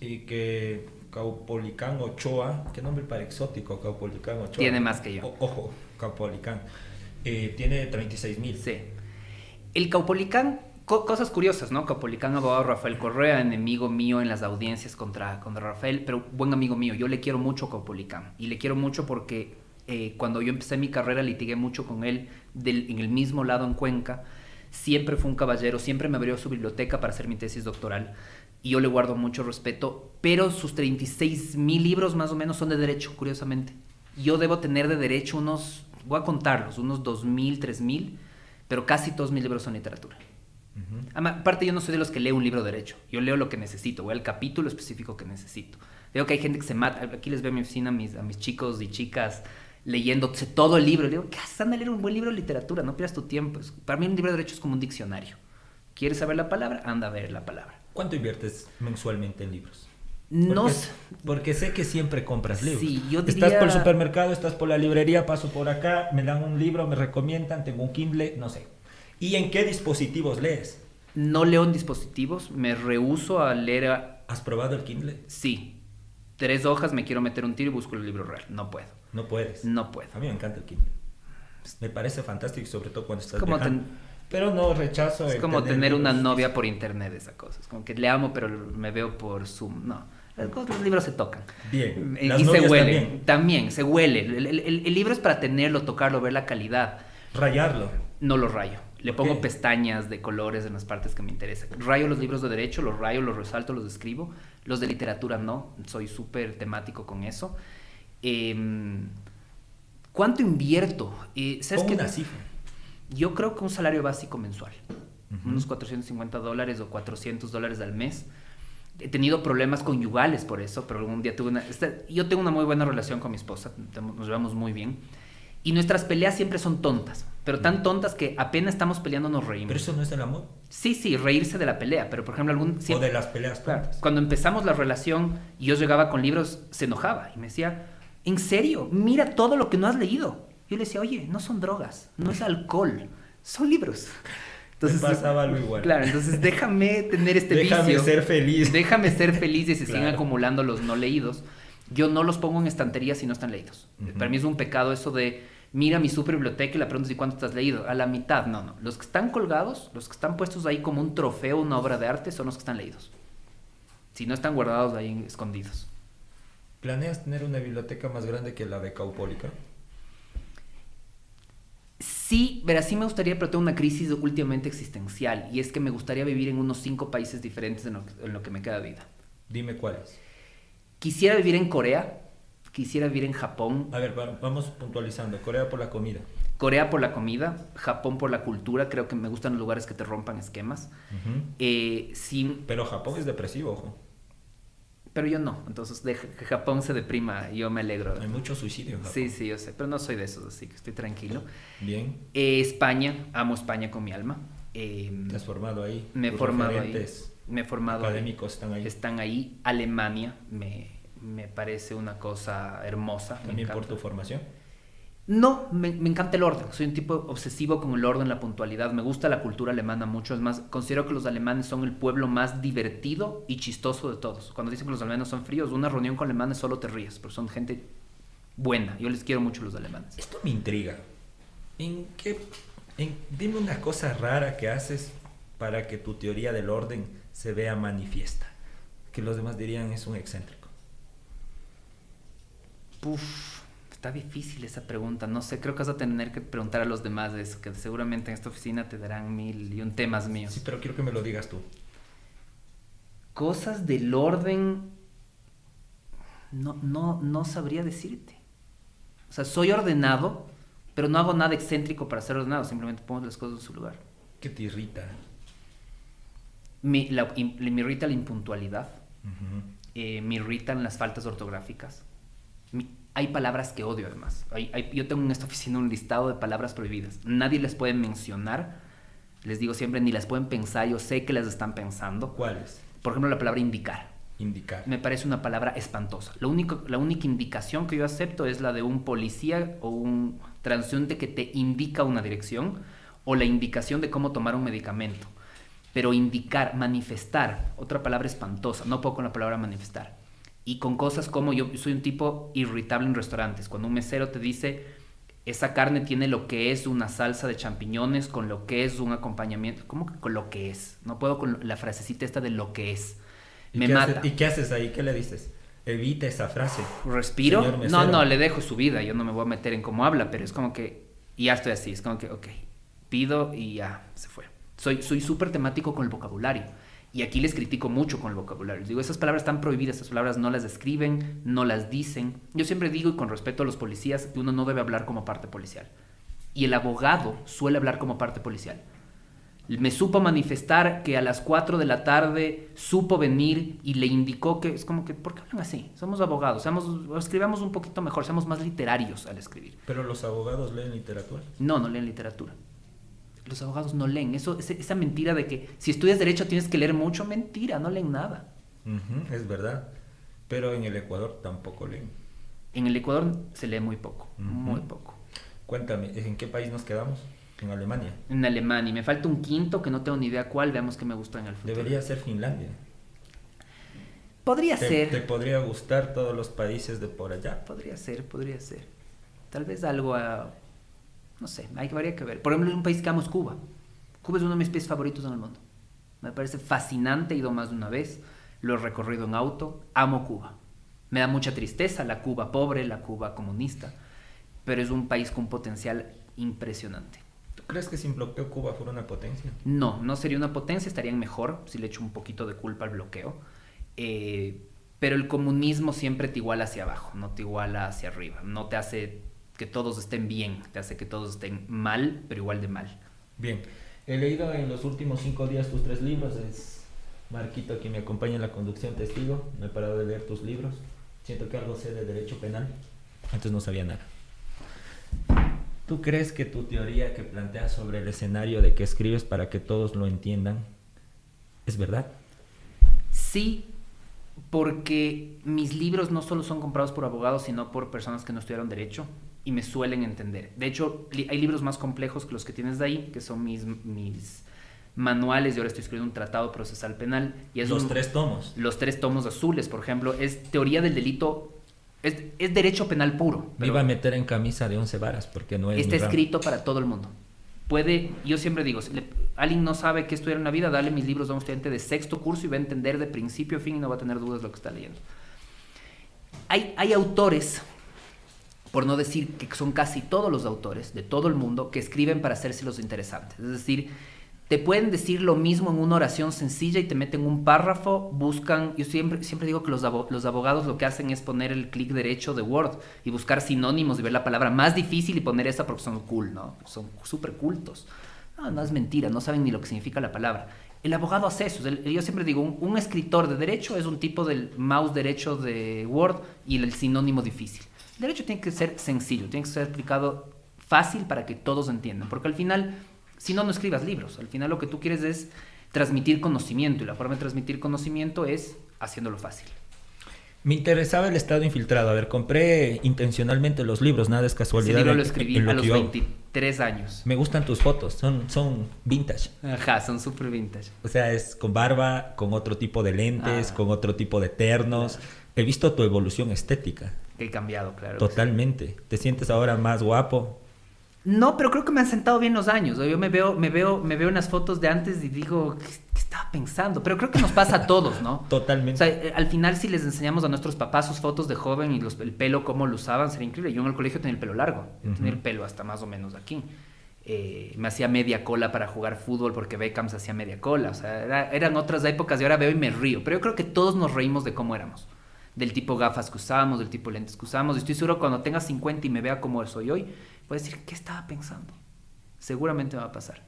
Y que Caupolicán Ochoa, qué nombre para exótico, Caupolicán Ochoa. Tiene más que yo. O, ojo, Caupolicán. Eh, tiene 36 mil. Sí. El Caupolicán, cosas curiosas, ¿no? Caupolicán, abogado Rafael Correa, enemigo mío en las audiencias contra, contra Rafael, pero buen amigo mío. Yo le quiero mucho a Caupolicán. Y le quiero mucho porque eh, cuando yo empecé mi carrera litigué mucho con él en el mismo lado en Cuenca siempre fue un caballero, siempre me abrió su biblioteca para hacer mi tesis doctoral y yo le guardo mucho respeto, pero sus 36 mil libros más o menos son de derecho, curiosamente. Yo debo tener de derecho unos, voy a contarlos, unos 2 mil, 3 mil, pero casi todos mis libros son literatura. Aparte, yo no soy de los que leo un libro de derecho, yo leo lo que necesito, voy al capítulo específico que necesito. Veo que hay gente que se mata, aquí les veo en mi oficina a mis, a mis chicos y chicas leyéndose todo el libro. Le digo, ¿qué haces? Anda a leer un buen libro de literatura, no pierdas tu tiempo. Para mí un libro de derecho es como un diccionario. ¿Quieres saber la palabra? Anda a ver la palabra. ¿Cuánto inviertes mensualmente en libros? No porque, porque sé que siempre compras libros. Sí, yo diría... Estás por el supermercado, estás por la librería, paso por acá, me dan un libro, me recomiendan, tengo un Kindle, no sé. ¿Y en qué dispositivos lees? No leo en dispositivos, me rehuso a leer... ¿Has probado el Kindle? Sí. Tres hojas, me quiero meter un tiro y busco el libro real. No puedo. No puedes. No puedo. A mí me encanta el Kindle. Me parece fantástico, sobre todo cuando estás como Pero no rechazo. Es como tener, una novia por internet, esa cosa. Es como que le amo, pero me veo por Zoom. No. Los libros se tocan. Bien. Eh, y se huele. También. se huele. El, libro es para tenerlo, tocarlo, ver la calidad. Rayarlo. No lo rayo. Le pongo pestañas de colores en las partes que me interesan. Rayo los libros de derecho, los rayo, los resalto, los escribo. Los de literatura no. Soy súper temático con eso. Em, ¿Cuánto invierto? Eh, ¿sabes qué? una cifra. Yo creo que un salario básico mensual, unos 450 dólares o 400 dólares al mes. He tenido problemas conyugales por eso, pero algún día tuve una... yo tengo una muy buena relación con mi esposa, nos llevamos muy bien. Y nuestras peleas siempre son tontas, pero tan tontas que apenas estamos peleando nos reímos. ¿Pero eso no es el amor? Sí, sí, reírse de la pelea, pero por ejemplo algún... o de las peleas tontas. cuando empezamos la relación y yo llegaba con libros, se enojaba y me decía, en serio, mira todo lo que no has leído. Yo le decía, oye, no son drogas, no es alcohol, son libros. [LAUGHS] Entonces, pasaba algo igual. Claro, entonces déjame tener este déjame vicio. ser feliz. [LAUGHS] Déjame ser feliz y se siguen acumulando los no leídos. Yo no los pongo en estantería si no están leídos. Para mí es un pecado eso de, mira mi super biblioteca y la preguntas, ¿y cuánto estás leído? A la mitad, no, no. Los que están colgados, los que están puestos ahí como un trofeo, una obra de arte, son los que están leídos. Si no están guardados ahí escondidos. ¿Planeas tener una biblioteca más grande que la de Caupólica? Sí, pero sí me gustaría, pero tengo una crisis últimamente existencial y es que me gustaría vivir en unos cinco países diferentes en lo, que me queda vida. Dime cuáles. Quisiera vivir en Corea, quisiera vivir en Japón. A ver, vamos puntualizando. Corea por la comida. Corea por la comida, Japón por la cultura. Creo que me gustan los lugares que te rompan esquemas. Eh, pero Japón es depresivo, ojo. Pero yo no, entonces de que Japón se deprima, yo me alegro. Hay mucho suicidio en Japón. Sí, sí, yo sé, pero no soy de esos, así que estoy tranquilo. Bien. Eh, España, amo España con mi alma. Eh, ¿Te has formado ahí? Me he formado ahí. Me he formado académicos están ahí. Están ahí. Alemania me, me parece una cosa hermosa. ¿También por tu formación? No, me, encanta el orden. Soy un tipo obsesivo con el orden, la puntualidad. Me gusta la cultura alemana mucho. Es más, considero que los alemanes son el pueblo más divertido y chistoso de todos. Cuando dicen que los alemanes son fríos, una reunión con alemanes solo te ríes, pero son gente buena. Yo les quiero mucho a los alemanes. Esto me intriga. ¿En qué? dime una cosa rara que haces para que tu teoría del orden se vea manifiesta. Que los demás dirían es un excéntrico. Puf Está difícil esa pregunta, no sé, creo que vas a tener que preguntar a los demás de eso, que seguramente en esta oficina te darán mil y un temas míos. Sí, pero quiero que me lo digas tú. Cosas del orden, no, no, no sabría decirte. O sea, soy ordenado, pero no hago nada excéntrico para ser ordenado, simplemente pongo las cosas en su lugar. ¿Qué te irrita? Me, irrita la impuntualidad, eh, me irritan las faltas ortográficas hay palabras que odio además. yo tengo en esta oficina un listado de palabras prohibidas. Nadie les puede mencionar. Les digo siempre, ni las pueden pensar. Yo sé que las están pensando. ¿Cuáles? Por ejemplo, la palabra indicar. Indicar. Me parece una palabra espantosa. Lo único, la única indicación que yo acepto es la de un policía o un transeúnte que te indica una dirección o la indicación de cómo tomar un medicamento. Pero indicar, manifestar, otra palabra espantosa. No puedo con la palabra manifestar y con cosas como yo soy un tipo irritable en restaurantes. Cuando un mesero te dice, esa carne tiene lo que es una salsa de champiñones con lo que es un acompañamiento, ¿cómo que con lo que es? No puedo con la frasecita esta de lo que es. Me mata. ¿Y qué haces ahí? ¿Qué le dices? Evita esa frase. ¿Respiro? No, no, le dejo su vida. Yo no me voy a meter en cómo habla, pero es como que y ya estoy así. Es como que, ok, pido y ya se fue. Soy súper temático con el vocabulario. Y aquí les critico mucho con el vocabulario. Les digo, esas palabras están prohibidas, esas palabras no las describen, no las dicen. Yo siempre digo, y con respeto a los policías, que uno no debe hablar como parte policial. Y el abogado suele hablar como parte policial. Me supo manifestar que a las 4 de la tarde supo venir y le indicó que es como que, ¿por qué hablan así? Somos abogados, seamos, escribamos un poquito mejor, seamos más literarios al escribir. ¿Pero los abogados leen literatura? No, no leen literatura los abogados no leen. Eso, esa mentira de que si estudias derecho tienes que leer mucho, mentira, no leen nada. es verdad. Pero en el Ecuador tampoco leen. En el Ecuador se lee muy poco, muy poco. Cuéntame, ¿en qué país nos quedamos? En Alemania. En Alemania. Me falta un quinto que no tengo ni idea cuál. Veamos que me gusta en el futuro. Debería ser Finlandia. Podría ser. ¿Te podría gustar todos los países de por allá? Podría ser, podría ser. Tal vez algo a no sé, hay, habría que ver. Por ejemplo, en un país que amo es Cuba. Cuba es uno de mis países favoritos en el mundo. Me parece fascinante, he ido más de una vez, lo he recorrido en auto, amo Cuba. Me da mucha tristeza la Cuba pobre, la Cuba comunista, pero es un país con potencial impresionante. ¿Tú crees que sin bloqueo Cuba fuera una potencia? No, no sería una potencia, estarían mejor si le echo un poquito de culpa al bloqueo. Eh, pero el comunismo siempre te iguala hacia abajo, no te iguala hacia arriba, no te hace que todos estén bien, te hace que todos estén mal, pero igual de mal. Bien, he leído en los últimos cinco días tus tres libros, es Marquito quien me acompaña en la conducción testigo, no he parado de leer tus libros, siento que algo sé de derecho penal, antes no sabía nada. ¿Tú crees que tu teoría que planteas sobre el escenario de que escribes para que todos lo entiendan es verdad? Sí, porque mis libros no solo son comprados por abogados, sino por personas que no estudiaron derecho y me suelen entender. De hecho, hay libros más complejos que los que tienes de ahí, que son mis, mis manuales, y ahora estoy escribiendo un tratado procesal penal. Y es los tres tomos. Los tres tomos azules, por ejemplo, es teoría del delito, es, es derecho penal puro. Me iba a meter en camisa de once varas, porque no es... Está escrito para todo el mundo. Puede, yo siempre digo, si alguien no sabe qué estudiar en la vida, dale mis libros a un estudiante de sexto curso y va a entender de principio a fin y no va a tener dudas de lo que está leyendo. Hay, hay autores por no decir que son casi todos los autores de todo el mundo que escriben para hacerse los interesantes. Es decir, te pueden decir lo mismo en una oración sencilla y te meten un párrafo, buscan, yo siempre, siempre digo que los, los abogados lo que hacen es poner el clic derecho de Word y buscar sinónimos y ver la palabra más difícil y poner esa porque son cool, ¿no? Son súper cultos. No, no es mentira, no saben ni lo que significa la palabra. El abogado hace eso. Yo siempre digo, un, un escritor de derecho es un tipo del mouse derecho de Word y el sinónimo difícil derecho tiene que ser sencillo, tiene que ser explicado fácil para que todos entiendan, porque al final, si no, no escribas libros, al final lo que tú quieres es transmitir conocimiento y la forma de transmitir conocimiento es haciéndolo fácil. Me interesaba el estado infiltrado. A ver, compré intencionalmente los libros, nada es casualidad. Ese libro lo escribí a los 23 años. Me gustan tus fotos, son, son vintage. Ajá, son súper vintage. O sea, es con barba, con otro tipo de lentes, ah. con otro tipo de ternos. He visto tu evolución estética. He cambiado, claro. Totalmente. ¿Te sientes ahora más guapo? No, pero creo que me han sentado bien los años. Yo me veo, me veo, me veo unas fotos de antes y digo, ¿qué, estaba pensando? Pero creo que nos pasa a todos, ¿no? [LAUGHS] Totalmente. O sea, eh, al final, si les enseñamos a nuestros papás sus fotos de joven y los, el pelo, cómo lo usaban, sería increíble. Yo en el colegio tenía el pelo largo, tenía el pelo hasta más o menos aquí. Eh, me hacía media cola para jugar fútbol porque Beckham se hacía media cola. O sea, eran otras épocas y ahora veo y me río. Pero yo creo que todos nos reímos de cómo éramos del tipo gafas que usamos, del tipo lentes que usamos. Estoy seguro cuando tenga 50 y me vea como soy hoy, voy decir, ¿qué estaba pensando? Seguramente me va a pasar.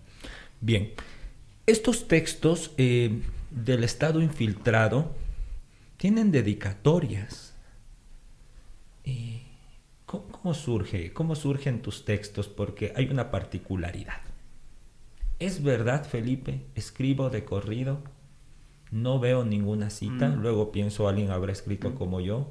Bien, estos textos eh, del estado infiltrado tienen dedicatorias. ¿Cómo, surge? ¿Cómo surgen tus textos? Porque hay una particularidad. ¿Es verdad, Felipe? Escribo de corrido, no veo ninguna cita, mm. luego pienso alguien habrá escrito mm. como yo.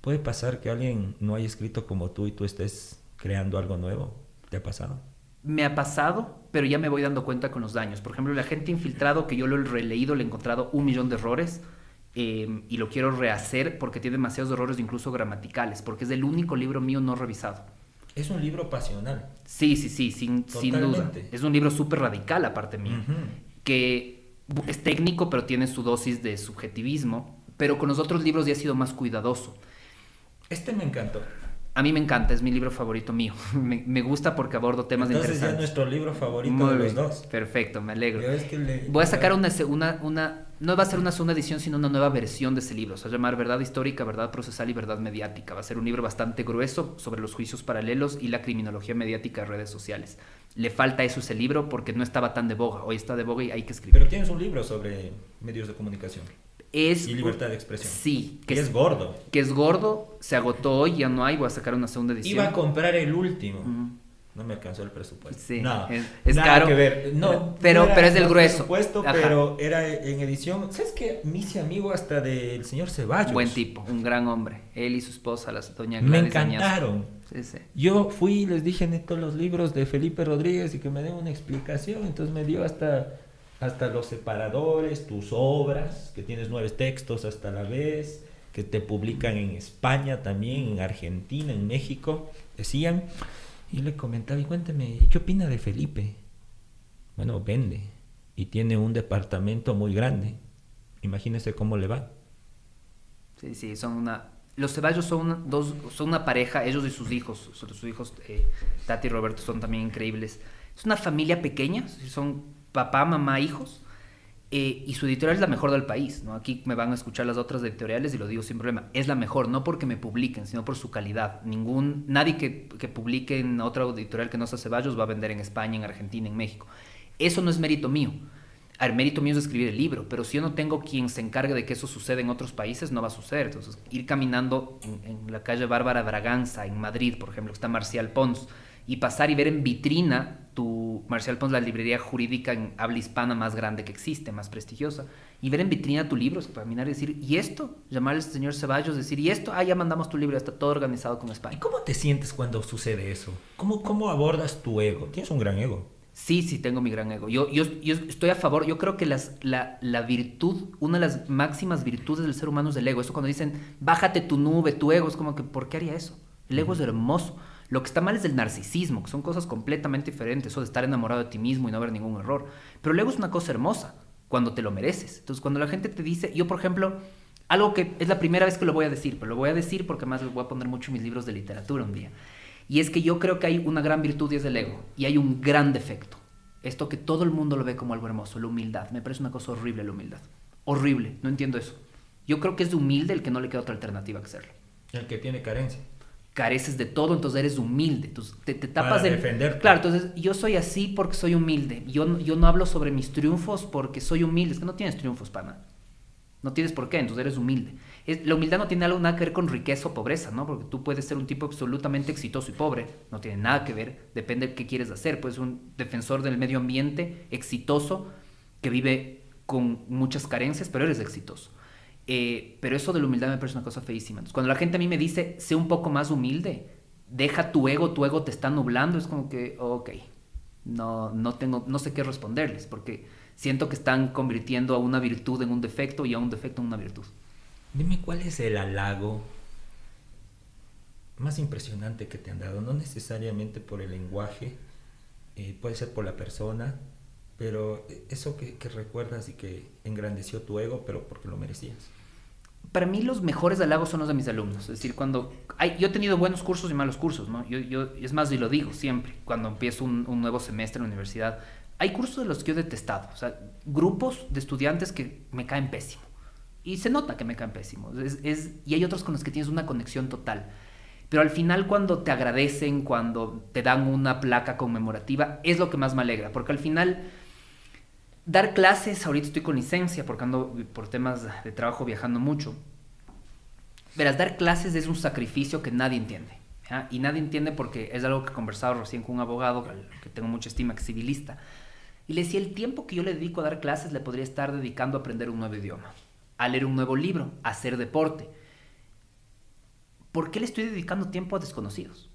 ¿Puede pasar que alguien no haya escrito como tú y tú estés creando algo nuevo? ¿Te ha pasado? Me ha pasado, pero ya me voy dando cuenta con los daños. Por ejemplo, la gente infiltrado que yo lo he releído, le he encontrado un millón de errores Em, y lo quiero rehacer porque tiene demasiados errores incluso gramaticales, porque es el único libro mío no revisado. Es un libro pasional. Sí, sí, sí, sin, sin duda. Es un libro súper radical aparte mío, que es técnico pero tiene su dosis de subjetivismo, pero con los otros libros ya ha sido más cuidadoso. Este me encantó. A mí me encanta, es mi libro favorito mío. [LAUGHS] Me, gusta porque abordo temas Entonces interesantes. ya nuestro libro favorito de los dos. Perfecto, me alegro. Voy a sacar una, una, una, no va a ser una segunda edición, sino una nueva versión de ese libro. Se va a llamar Verdad Histórica, Verdad Procesal y Verdad Mediática. Va a ser un libro bastante grueso sobre los juicios paralelos y la criminología mediática de redes sociales. Le falta eso ese libro porque no estaba tan de boga. Hoy está de boga y hay que escribir. Pero tienes un libro sobre medios de comunicación es... Y libertad de expresión. Sí. Que es, gordo. Que es gordo, se agotó hoy, ya no hay, voy a sacar una segunda edición. Iba a comprar el último. No me alcanzó el presupuesto. Sí, no, es, nada caro. que ver. No, pero, pero es del grueso. Presupuesto, pero era en edición. ¿Sabes qué? Me hice amigo hasta del señor Ceballos. Buen tipo, un gran hombre. Él y su esposa, la doña Gladys Me encantaron. Yo fui y les dije en todos los libros de Felipe Rodríguez y que me den una explicación. Entonces me dio hasta hasta los separadores, tus obras, que tienes nueve textos hasta la vez, que te publican en España también, en Argentina, en México, decían. Y le comentaba, y cuénteme, ¿qué opina de Felipe? Bueno, vende y tiene un departamento muy grande. Imagínese cómo le va. Sí, sí, son una... Los Ceballos son una, dos, son una pareja, ellos y sus hijos, sus hijos, eh, Tati y Roberto, son también increíbles. Es una familia pequeña, son papá, mamá, hijos. Eh, y su editorial es la mejor del país. ¿no? Aquí me van a escuchar las otras editoriales y lo digo sin problema. Es la mejor, no porque me publiquen, sino por su calidad. Ningún, nadie que, que publique en otra editorial que no sea Ceballos va a vender en España, en Argentina, en México. Eso no es mérito mío. El mérito mío es escribir el libro, pero si yo no tengo quien se encargue de que eso suceda en otros países, no va a suceder. Entonces, ir caminando en, la calle Bárbara Braganza, en Madrid, por ejemplo, está Marcial Pons, y pasar y ver en vitrina tu Marcial Pons, la librería jurídica en habla hispana más grande que existe, más prestigiosa, y ver en vitrina tu libro, para mirar y decir, ¿y esto? Llamar al señor Ceballos, decir, ¿y esto? Ah, ya mandamos tu libro, está todo organizado con España. ¿Y cómo te sientes cuando sucede eso? ¿Cómo, cómo abordas tu ego? Tienes un gran ego. Sí, sí, tengo mi gran ego. Yo, yo, yo estoy a favor, yo creo que las, la, la, virtud, una de las máximas virtudes del ser humano es el ego. Eso cuando dicen, bájate tu nube, tu ego, es como que, ¿por qué haría eso? El ego es hermoso. Lo que está mal es el narcisismo, que son cosas completamente diferentes, eso de estar enamorado de ti mismo y no ver ningún error. Pero luego es una cosa hermosa, cuando te lo mereces. Entonces, cuando la gente te dice, yo por ejemplo, algo que es la primera vez que lo voy a decir, pero lo voy a decir porque más lo voy a poner mucho en mis libros de literatura un día. Y es que yo creo que hay una gran virtud y es el ego, y hay un gran defecto. Esto que todo el mundo lo ve como algo hermoso, la humildad. Me parece una cosa horrible la humildad. Horrible, no entiendo eso. Yo creo que es de humilde el que no le queda otra alternativa que serlo. El que tiene carencia careces de todo, entonces eres humilde, entonces te, tapas de defender. Claro, entonces yo soy así porque soy humilde. Yo, yo no hablo sobre mis triunfos porque soy humilde. Es que no tienes triunfos, pana. No tienes por qué, entonces eres humilde. la humildad no tiene algo nada que ver con riqueza o pobreza, ¿no? Porque tú puedes ser un tipo absolutamente exitoso y pobre, no tiene nada que ver, depende de qué quieres hacer. Puedes ser un defensor del medio ambiente exitoso que vive con muchas carencias, pero eres exitoso. Eh, pero eso de la humildad me parece una cosa feísima. Entonces, cuando la gente a mí me dice, sé un poco más humilde, deja tu ego, tu ego te está nublando, es como que, ok, no, no, tengo, no sé qué responderles, porque siento que están convirtiendo a una virtud en un defecto y a un defecto en una virtud. Dime cuál es el halago más impresionante que te han dado, no necesariamente por el lenguaje, eh, puede ser por la persona, pero eso que, recuerdas y que engrandeció tu ego, pero porque lo merecías. Para mí los mejores halagos son los de mis alumnos. Es decir, cuando... Hay, yo he tenido buenos cursos y malos cursos, ¿no? Yo, yo, es más, y lo digo siempre, cuando empiezo un, nuevo semestre en la universidad, hay cursos de los que yo he detestado. O sea, grupos de estudiantes que me caen pésimo. Y se nota que me caen pésimo. Es, y hay otros con los que tienes una conexión total. Pero al final cuando te agradecen, cuando te dan una placa conmemorativa, es lo que más me alegra. Porque al final Dar clases, ahorita estoy con licencia porque ando por temas de trabajo viajando mucho. Verás, dar clases es un sacrificio que nadie entiende. Y nadie entiende porque es algo que he conversado recién con un abogado, que tengo mucha estima, que es civilista. Y le decía, el tiempo que yo le dedico a dar clases le podría estar dedicando a aprender un nuevo idioma, a leer un nuevo libro, a hacer deporte. ¿Por qué le estoy dedicando tiempo a desconocidos?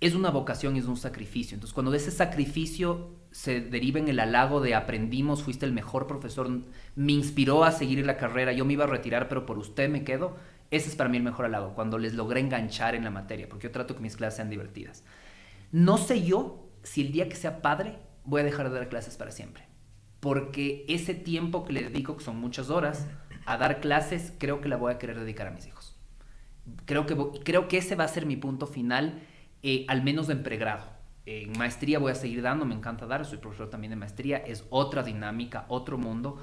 Es una vocación es un sacrificio. Entonces, cuando de ese sacrificio se deriva en el halago de aprendimos, fuiste el mejor profesor, me inspiró a seguir la carrera, yo me iba a retirar, pero por usted me quedo, ese es para mí el mejor halago, cuando les logré enganchar en la materia, porque yo trato que mis clases sean divertidas. No sé yo si el día que sea padre voy a dejar de dar clases para siempre, porque ese tiempo que le dedico, que son muchas horas, a dar clases, creo que la voy a querer dedicar a mis hijos. Creo que, creo que ese va a ser mi punto final, eh, al menos en pregrado. En maestría voy a seguir dando, me encanta dar, soy profesor también de maestría, es otra dinámica, otro mundo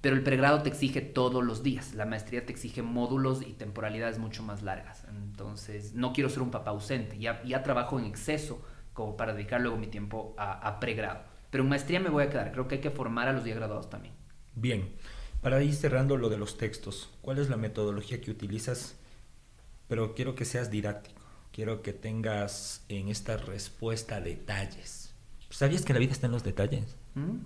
pero el pregrado te exige todos los días, la maestría te exige módulos y temporalidades mucho más largas. Entonces, no quiero ser un papá ausente, ya, ya trabajo en exceso como para dedicar luego mi tiempo a, pregrado. Pero en maestría me voy a quedar, creo que hay que formar a los ya graduados también. Bien, para ir cerrando lo de los textos, ¿cuál es la metodología que utilizas? Pero quiero que seas didáctico, quiero que tengas en esta respuesta detalles. ¿Sabías que la vida está en los detalles? ¿Mm?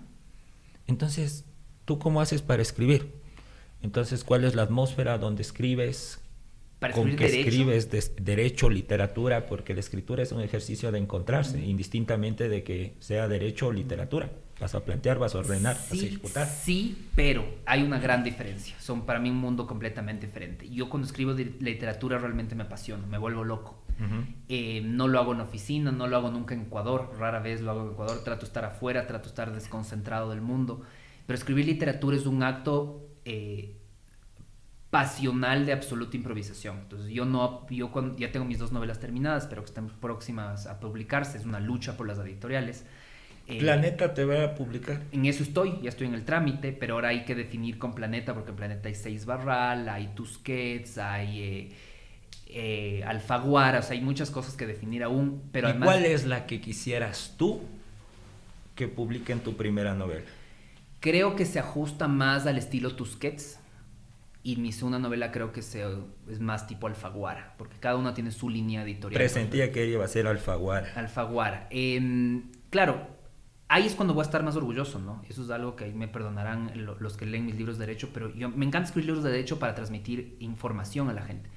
Entonces, ¿Tú cómo haces para escribir? Entonces, ¿cuál es la atmósfera donde escribes? Para ¿Con qué escribes derecho, literatura? Porque la escritura es un ejercicio de encontrarse, indistintamente de que sea derecho o literatura. Vas a plantear, vas a ordenar, vas a ejecutar. Sí, pero hay una gran diferencia. Son para mí un mundo completamente diferente. Yo cuando escribo de literatura realmente me apasiono, me vuelvo loco. Eh, no lo hago en oficina, no lo hago nunca en Ecuador, rara vez lo hago en Ecuador, trato de estar afuera, trato de estar desconcentrado del mundo. Pero escribir literatura es un acto eh, pasional de absoluta improvisación. Entonces yo no, yo ya tengo mis dos novelas terminadas, pero que están próximas a publicarse, es una lucha por las editoriales. Eh, ¿Planeta te va a publicar? En eso estoy, ya estoy en el trámite, pero ahora hay que definir con Planeta, porque en Planeta hay Seis Barral, hay Tusquets, hay eh, Alfaguara, o sea, hay muchas cosas que definir aún. Pero ¿Y cuál es la que quisieras tú que publique en tu primera novela? Creo que se ajusta más al estilo Tusquets. Y mi segunda novela creo que se, es más tipo Alfaguara, porque cada una tiene su línea editorial. Presentía que ella iba a ser Alfaguara. Alfaguara. Em, claro, ahí es cuando voy a estar más orgulloso, ¿no? Eso es algo que me perdonarán los que leen mis libros de derecho, pero yo me encanta escribir libros de derecho para transmitir información a la gente.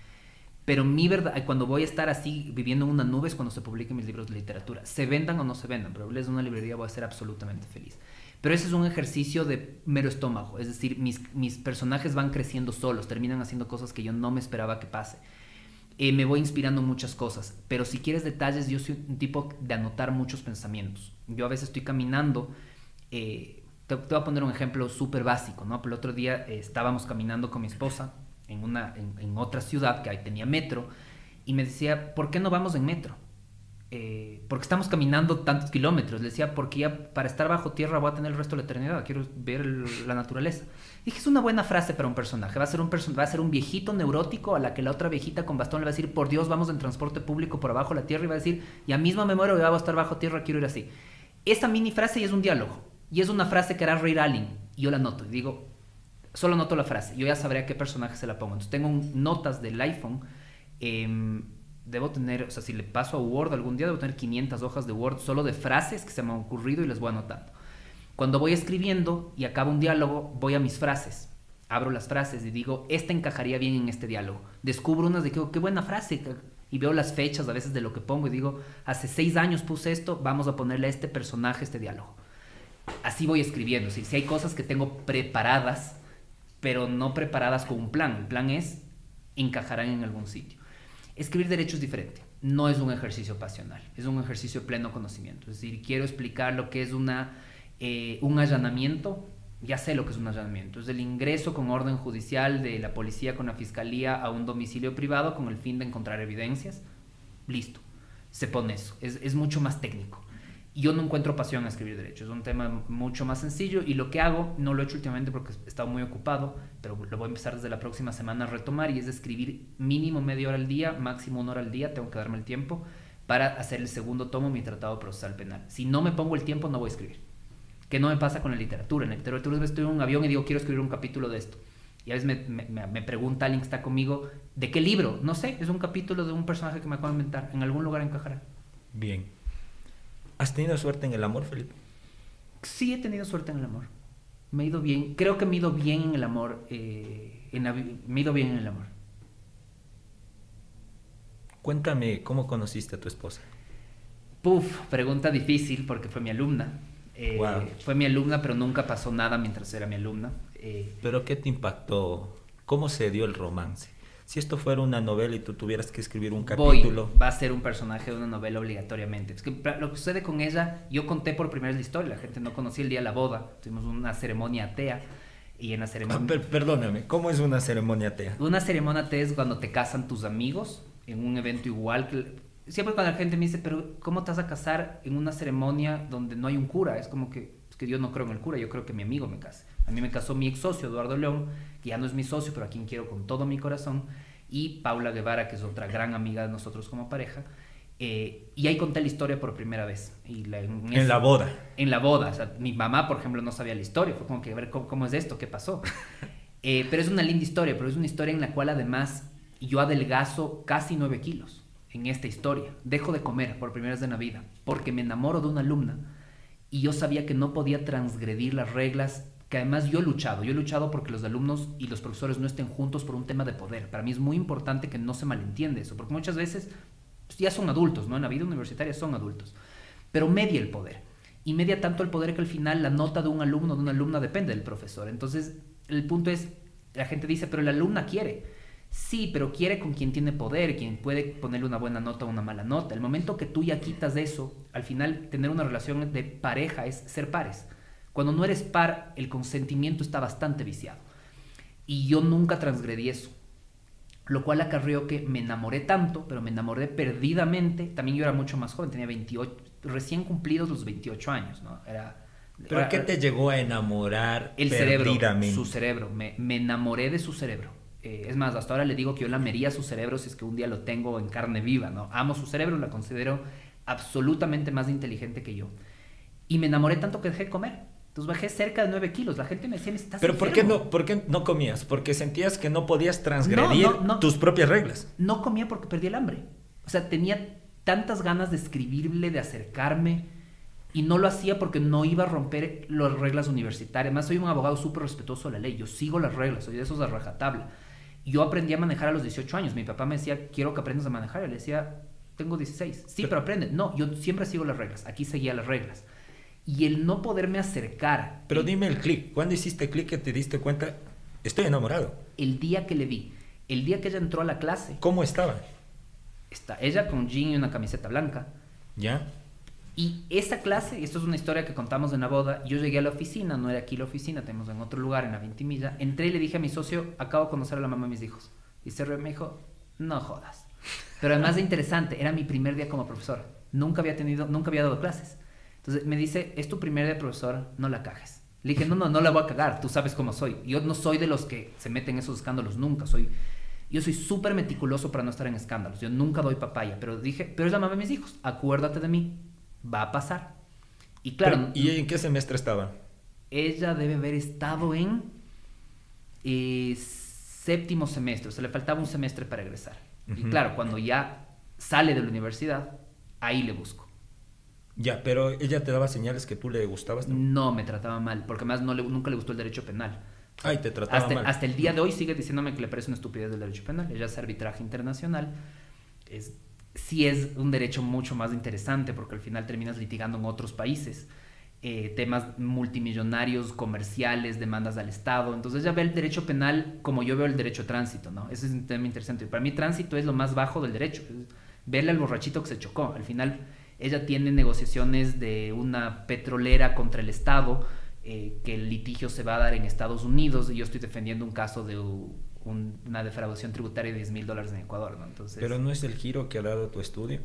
Pero mi verdad, cuando voy a estar así viviendo en una nube es cuando se publiquen mis libros de literatura. Se vendan o no se vendan, pero les de una librería voy a ser absolutamente feliz. Pero ese es un ejercicio de mero estómago, es decir, mis, mis personajes van creciendo solos, terminan haciendo cosas que yo no me esperaba que pase. Eh, me voy inspirando muchas cosas, pero si quieres detalles, yo soy un tipo de anotar muchos pensamientos. Yo a veces estoy caminando, eh, te, voy a poner un ejemplo súper básico, ¿no? el otro día eh, estábamos caminando con mi esposa en, una, en, en otra ciudad que ahí tenía metro y me decía, ¿por qué no vamos en metro? Eh, porque estamos caminando tantos kilómetros. Le decía, porque ya para estar bajo tierra voy a tener el resto de la eternidad, quiero ver la naturaleza. Dije, es una buena frase para un personaje. Va a, ser un va a ser un viejito neurótico a la que la otra viejita con bastón le va a decir, por Dios, vamos en transporte público por abajo de la tierra. Y va a decir, ya mismo me muero, ya voy a estar bajo tierra, quiero ir así. Esa mini frase ya es un diálogo. Y es una frase que hará reír a alguien. Y yo la noto. Y digo, solo noto la frase. Yo ya sabré qué personaje se la pongo. Entonces tengo notas del iPhone. Eh, debo tener, o sea, si le paso a Word algún día, debo tener 500 hojas de Word solo de frases que se me han ocurrido y las voy anotando. Cuando voy escribiendo y acabo un diálogo, voy a mis frases. Abro las frases y digo, esta encajaría bien en este diálogo. Descubro unas de que, qué buena frase. Y veo las fechas a veces de lo que pongo y digo, hace seis años puse esto, vamos a ponerle a este personaje este diálogo. Así voy escribiendo. Si hay cosas que tengo preparadas, pero no preparadas con un plan. El plan es, encajarán en algún sitio. Escribir derecho es diferente. No es un ejercicio pasional, es un ejercicio de pleno conocimiento. Es decir, quiero explicar lo que es una, eh, un allanamiento. Ya sé lo que es un allanamiento. Es el ingreso con orden judicial de la policía con la fiscalía a un domicilio privado con el fin de encontrar evidencias. Listo. Se pone eso. Es, es mucho más técnico yo no encuentro pasión a escribir derecho, es un tema mucho más sencillo y lo que hago, no lo he hecho últimamente porque he estado muy ocupado, pero lo voy a empezar desde la próxima semana a retomar y es escribir mínimo media hora al día, máximo una hora al día, tengo que darme el tiempo para hacer el segundo tomo, mi tratado procesal penal. Si no me pongo el tiempo, no voy a escribir. ¿Qué no me pasa con la literatura? En la literatura estoy en un avión y digo, quiero escribir un capítulo de esto. Y a veces me, me, me, pregunta alguien que está conmigo, ¿de qué libro? No sé, es un capítulo de un personaje que me acabo de inventar. En algún lugar encajará. Bien. ¿Has tenido suerte en el amor, Felipe? Sí, he tenido suerte en el amor. Me he ido bien. Creo que me he ido bien en el amor. Eh, en me he ido bien en el amor. Cuéntame, ¿cómo conociste a tu esposa? Puf, pregunta difícil porque fue mi alumna. Eh, fue mi alumna, pero nunca pasó nada mientras era mi alumna. Eh, ¿Pero qué te impactó? ¿Cómo se dio el romance? Si esto fuera una novela y tú tuvieras que escribir un capítulo... va a ser un personaje de una novela obligatoriamente. Es que lo que sucede con ella, yo conté por primera vez la historia, la gente no conocía el día de la boda, tuvimos una ceremonia atea y en la ceremonia... Ah, perdóname, ¿cómo es una ceremonia atea? Una ceremonia atea es cuando te casan tus amigos en un evento igual que siempre cuando la gente me dice, pero ¿cómo te vas a casar en una ceremonia donde no hay un cura? Es como que, es que yo no creo en el cura, yo creo que mi amigo me case. A mí me casó mi ex socio, Eduardo León, que ya no es mi socio, pero a quien quiero con todo mi corazón, y Paula Guevara, que es otra gran amiga de nosotros como pareja. Eh, y ahí conté la historia por primera vez. Y en, la boda. En la boda. O sea, mi mamá, por ejemplo, no sabía la historia. Fue como que, a ver, ¿cómo, es esto? ¿Qué pasó? [LAUGHS] Eh, pero es una linda historia, pero es una historia en la cual además yo adelgazo casi 9 kilos en esta historia. Dejo de comer por primera vez en la vida porque me enamoro de una alumna y yo sabía que no podía transgredir las reglas que además yo he luchado. Yo he luchado porque los alumnos y los profesores no estén juntos por un tema de poder. Para mí es muy importante que no se malentiende eso, porque muchas veces pues, ya son adultos, ¿no? En la vida universitaria son adultos. Pero media el poder. Y media tanto el poder que al final la nota de un alumno o de una alumna depende del profesor. Entonces, el punto es, la gente dice, pero la alumna quiere. Sí, pero quiere con quien tiene poder, quien puede ponerle una buena nota o una mala nota. El momento que tú ya quitas eso, al final tener una relación de pareja es ser pares. Cuando no eres par, el consentimiento está bastante viciado. Y yo nunca transgredí eso. Lo cual acarreó que me enamoré tanto, pero me enamoré perdidamente. También yo era mucho más joven, tenía 28, recién cumplidos los 28 años, ¿no? Era, ¿Pero qué te llegó a enamorar el cerebro, su cerebro. Me, me enamoré de su cerebro eh, es más, hasta ahora le digo que yo lamería su cerebro si es que un día lo tengo en carne viva, ¿no? Amo su cerebro, la considero absolutamente más inteligente que yo. Y me enamoré tanto que dejé de comer. Entonces bajé cerca de 9 kilos. La gente me decía, ¿estás ¿Pero por qué, no, por qué no comías? Porque sentías que no podías transgredir tus propias reglas. No comía porque perdí el hambre. O sea, tenía tantas ganas de escribirle, de acercarme, y no lo hacía porque no iba a romper las reglas universitarias. Además, soy un abogado súper respetuoso de la ley. Yo sigo las reglas, soy de esos de rajatabla. Yo aprendí a manejar a los 18 años. Mi papá me decía, quiero que aprendas a manejar. Y le decía, tengo 16. Sí, pero aprende. No, yo siempre sigo las reglas. Aquí seguía las reglas. Y el no poderme acercar. Pero dime el clic. ¿Cuándo hiciste clic que te diste cuenta? Estoy enamorado. El día que le vi. El día que ella entró a la clase. ¿Cómo estaba? Está ella con jean y una camiseta blanca. ¿Ya? Y esa clase, esto es una historia que contamos de una boda, yo llegué a la oficina, no era aquí la oficina, tenemos en otro lugar, en la Ventimilla, entré y le dije a mi socio, acabo de conocer a la mamá de mis hijos. Y se me dijo, no jodas. Pero además de interesante, era mi primer día como profesor. Nunca había tenido, nunca había dado clases. Entonces me dice, es tu primer día de profesor, no la cajes. Le dije, no, no, no la voy a cagar, tú sabes cómo soy. Yo no soy de los que se meten en esos escándalos, nunca. Soy, yo soy súper meticuloso para no estar en escándalos. Yo nunca doy papaya, pero dije, pero es la mamá de mis hijos, acuérdate de mí va a pasar. Y claro. ¿Y en qué semestre estaba? Ella debe haber estado en eh, séptimo semestre, o sea, le faltaba un semestre para egresar. Y claro, cuando ya sale de la universidad, ahí le busco. Ya, pero ella te daba señales que tú le gustabas. No, me trataba mal, porque además no le, nunca le gustó el derecho penal. Ay, te trataba hasta, mal. Hasta el día de hoy sigue diciéndome que le parece una estupidez del derecho penal. Ella es arbitraje internacional. Es sí es un derecho mucho más interesante porque al final terminas litigando en otros países. Eh, temas multimillonarios, comerciales, demandas al Estado. Entonces ya ve el derecho penal como yo veo el derecho de tránsito, ¿no? Ese es un tema interesante. Para mí tránsito es lo más bajo del derecho. Verle al borrachito que se chocó. Al final ella tiene negociaciones de una petrolera contra el Estado, eh, que el litigio se va a dar en Estados Unidos y yo estoy defendiendo un caso de una defraudación tributaria de 10 mil dólares en Ecuador, ¿no? Entonces, Pero no es el giro que ha dado tu estudio.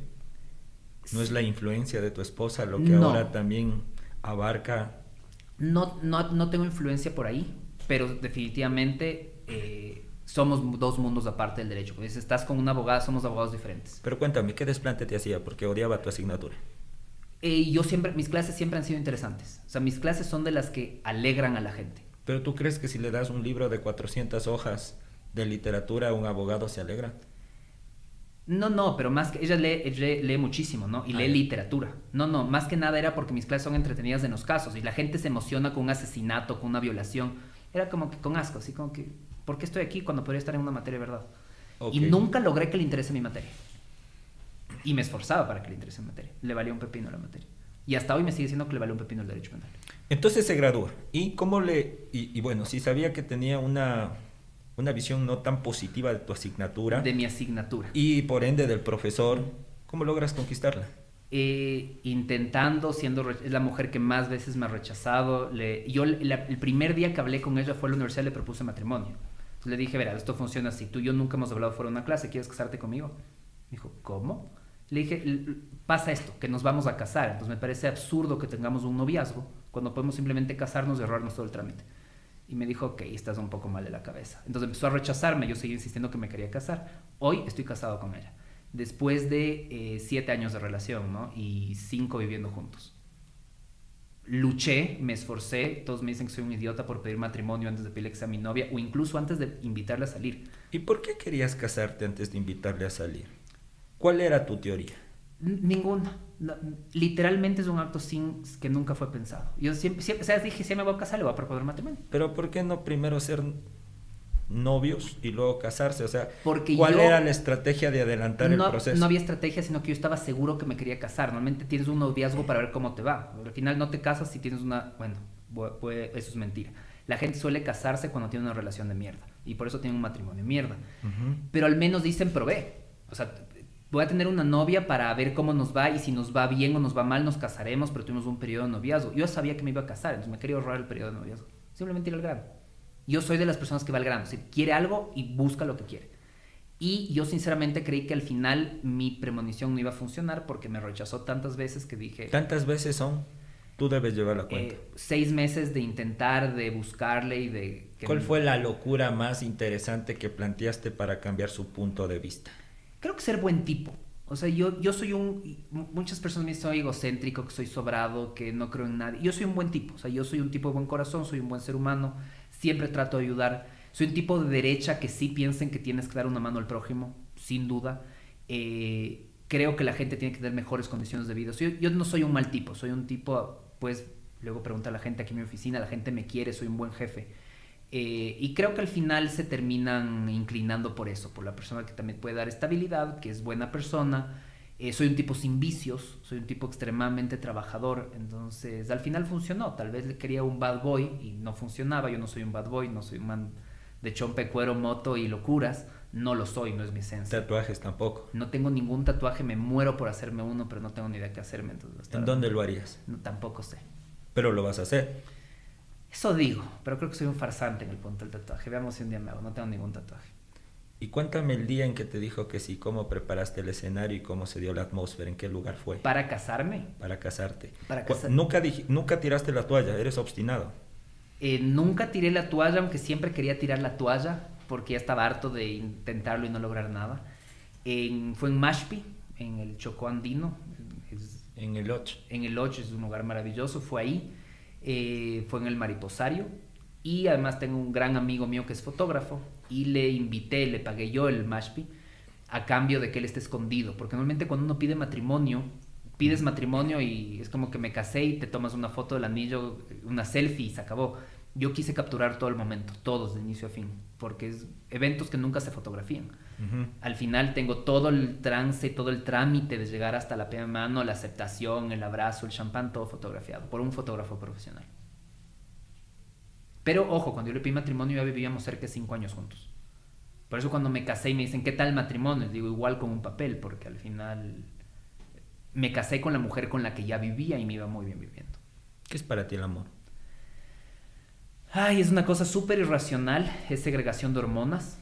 No es la influencia de tu esposa lo que ahora también abarca. No, no, no, tengo influencia por ahí, pero definitivamente eh, somos dos mundos aparte del derecho. Pues estás con una abogada, somos abogados diferentes. Pero cuéntame, ¿qué desplante te hacía? Porque odiaba tu asignatura. Eh, yo siempre, mis clases siempre han sido interesantes. O sea, mis clases son de las que alegran a la gente. Pero tú crees que si le das un libro de 400 hojas de literatura a un abogado se alegra? No, no, pero más que ella lee, lee, lee muchísimo, ¿no? Y Ah, lee ya. literatura. No, no, más que nada era porque mis clases son entretenidas en los casos y la gente se emociona con un asesinato, con una violación. Era como que con asco, así como que, ¿por qué estoy aquí cuando podría estar en una materia de verdad? Y nunca logré que le interese mi materia. Y me esforzaba para que le interese mi materia. Le valía un pepino la materia. Y hasta hoy me sigue diciendo que le vale un pepino el derecho penal. Entonces se gradúa. ¿Y cómo le.? Y, y bueno, si sabía que tenía una, una visión no tan positiva de tu asignatura De mi asignatura. y por ende del profesor, ¿cómo logras conquistarla? eh, intentando, siendo es la mujer que más veces me ha rechazado. Le, yo la- el primer día que hablé con ella fue a la universidad, le propuse matrimonio. Le dije, verá, esto funciona así, tú y yo nunca hemos hablado fuera de una clase, ¿quieres casarte conmigo? Me dijo, ¿cómo? Le dije, "L- l- pasa esto, que nos vamos a casar, entonces me parece absurdo que tengamos un noviazgo cuando podemos simplemente casarnos y ahorrarnos todo el trámite. Y me dijo, ok, estás un poco mal de la cabeza. Entonces empezó a rechazarme, yo seguí insistiendo que me quería casar. Hoy estoy casado con ella. Después de eh, siete años de relación, ¿no? Y cinco viviendo juntos. Luché, me esforcé, todos me dicen que soy un idiota por pedir matrimonio antes de pedirle que sea mi novia o incluso antes de invitarla a salir. ¿Y por qué querías casarte antes de invitarle a salir? ¿Cuál era tu teoría? N- Ninguna. No, literalmente es un acto sin que nunca fue pensado. Yo siempre, siempre o sea, dije, si me voy a casar, le voy a proponer matrimonio. Pero ¿por qué no primero ser novios y luego casarse? O sea, Porque ¿cuál yo- era la estrategia de adelantar no, el proceso? no había estrategia, sino que yo estaba seguro que me quería casar. Normalmente tienes un noviazgo para ver cómo te va. Al final no te casas si tienes una... Bueno, bu- bu- eso es mentira. La gente suele casarse cuando tiene una relación de mierda. Y por eso tiene un matrimonio de mierda. Ujú. Pero al menos dicen probé. O sea, voy a tener una novia para ver cómo nos va y si nos va bien o nos va mal nos casaremos, pero tuvimos un periodo de noviazgo. Yo sabía que me iba a casar, entonces me quería ahorrar el periodo de noviazgo. Simplemente ir al grano. Yo soy de las personas que va al grano, si quiere algo y busca lo que quiere. Y yo sinceramente creí que al final mi premonición no iba a funcionar porque me rechazó tantas veces que dije... ¿Tantas veces son? Tú debes llevar la cuenta. eh, seis meses de intentar, de buscarle y de... que ¿Cuál me- fue la locura más interesante que planteaste para cambiar su punto de vista? Creo que ser buen tipo. O sea, yo, yo soy un... Muchas personas me dicen soy egocéntrico, que soy sobrado, que no creo en nadie. Yo soy un buen tipo. O sea, yo soy un tipo de buen corazón, soy un buen ser humano. Siempre trato de ayudar. Soy un tipo de derecha que sí piensa en que tienes que dar una mano al prójimo, sin duda. Eh, creo que la gente tiene que tener mejores condiciones de vida. Yo no soy un mal tipo. Soy un tipo, pues, luego pregunta a la gente aquí en mi oficina, la gente me quiere, soy un buen jefe. Eh, y creo que al final se terminan inclinando por eso, por la persona que también puede dar estabilidad, que es buena persona. Eh, soy un tipo sin vicios, soy un tipo extremadamente trabajador, entonces al final funcionó. Tal vez le quería un bad boy y no funcionaba. Yo no soy un bad boy, no soy un man de chompe, cuero, moto y locuras. No lo soy, no es mi esencia. Tatuajes tampoco. No tengo ningún tatuaje, me muero por hacerme uno, pero no tengo ni idea qué hacerme. Entonces, ¿En dónde lo harías? no- tampoco sé. Pero lo vas a hacer. Eso digo, pero creo que soy un farsante en el punto del tatuaje. Veamos si un día me hago, no tengo ningún tatuaje. Y cuéntame el día en que te dijo que sí, cómo preparaste el escenario y cómo se dio la atmósfera, en qué lugar fue Para casarme, para casarte. Para Cu- casar- Nunca, dij- nunca tiraste la toalla, eres obstinado. eh, nunca tiré la toalla, aunque siempre quería tirar la toalla, porque ya estaba harto de intentarlo y no lograr nada. En- fue en Mashpi, en el Chocó Andino, es- En el 8. en el 8 es un lugar maravilloso, fue ahí, eh, fue en el Mariposario y además tengo un gran amigo mío que es fotógrafo y le invité, le pagué yo el Mashpi a cambio de que él esté escondido, porque normalmente cuando uno pide matrimonio, pides matrimonio y es como que me casé y te tomas una foto del anillo, una selfie y se acabó. Yo quise capturar todo el momento, todos de inicio a fin, porque es eventos que nunca se fotografían. Al final tengo todo el trance, todo el trámite de llegar hasta la de mano, la aceptación, el abrazo, el champán, todo fotografiado por un fotógrafo profesional. Pero ojo, cuando yo le pedí matrimonio ya vivíamos cerca de cinco años juntos. Por eso cuando me casé y me dicen, ¿qué tal matrimonio? Les digo, igual con un papel, porque al final me casé con la mujer con la que ya vivía y me iba muy bien viviendo. ¿Qué es para ti el amor? Ay, es una cosa súper irracional, es segregación de hormonas.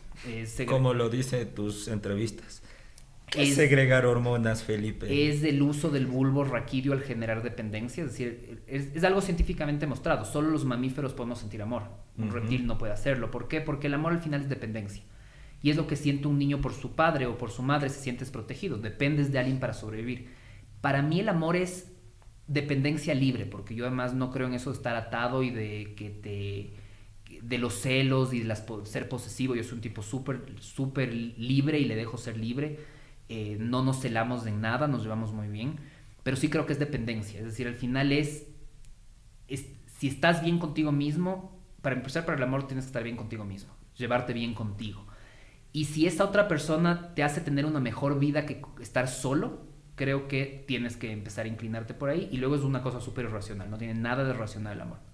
segre- Como lo dice tus entrevistas. ¿Qué es segregar hormonas, Felipe? es el uso del bulbo raquídeo al generar dependencia, es decir, es, es algo científicamente mostrado, solo los mamíferos podemos sentir amor, un reptil no puede hacerlo, ¿por qué? Porque el amor al final es dependencia, y es lo que siente un niño por su padre o por su madre, se sientes protegido, dependes de alguien para sobrevivir. Para mí el amor es dependencia libre, porque yo además no creo en eso de estar atado y de que te de los celos y de las, ser posesivo. Yo soy un tipo súper, súper libre y le dejo ser libre. Eh, no nos celamos de nada, nos llevamos muy bien. Pero sí creo que es dependencia. Es decir, al final es, es si estás bien contigo mismo, para empezar para el amor tienes que estar bien contigo mismo, llevarte bien contigo. Y si esa otra persona te hace tener una mejor vida que estar solo, creo que tienes que empezar a inclinarte por ahí. Y luego es una cosa súper irracional, no tiene nada de racional el amor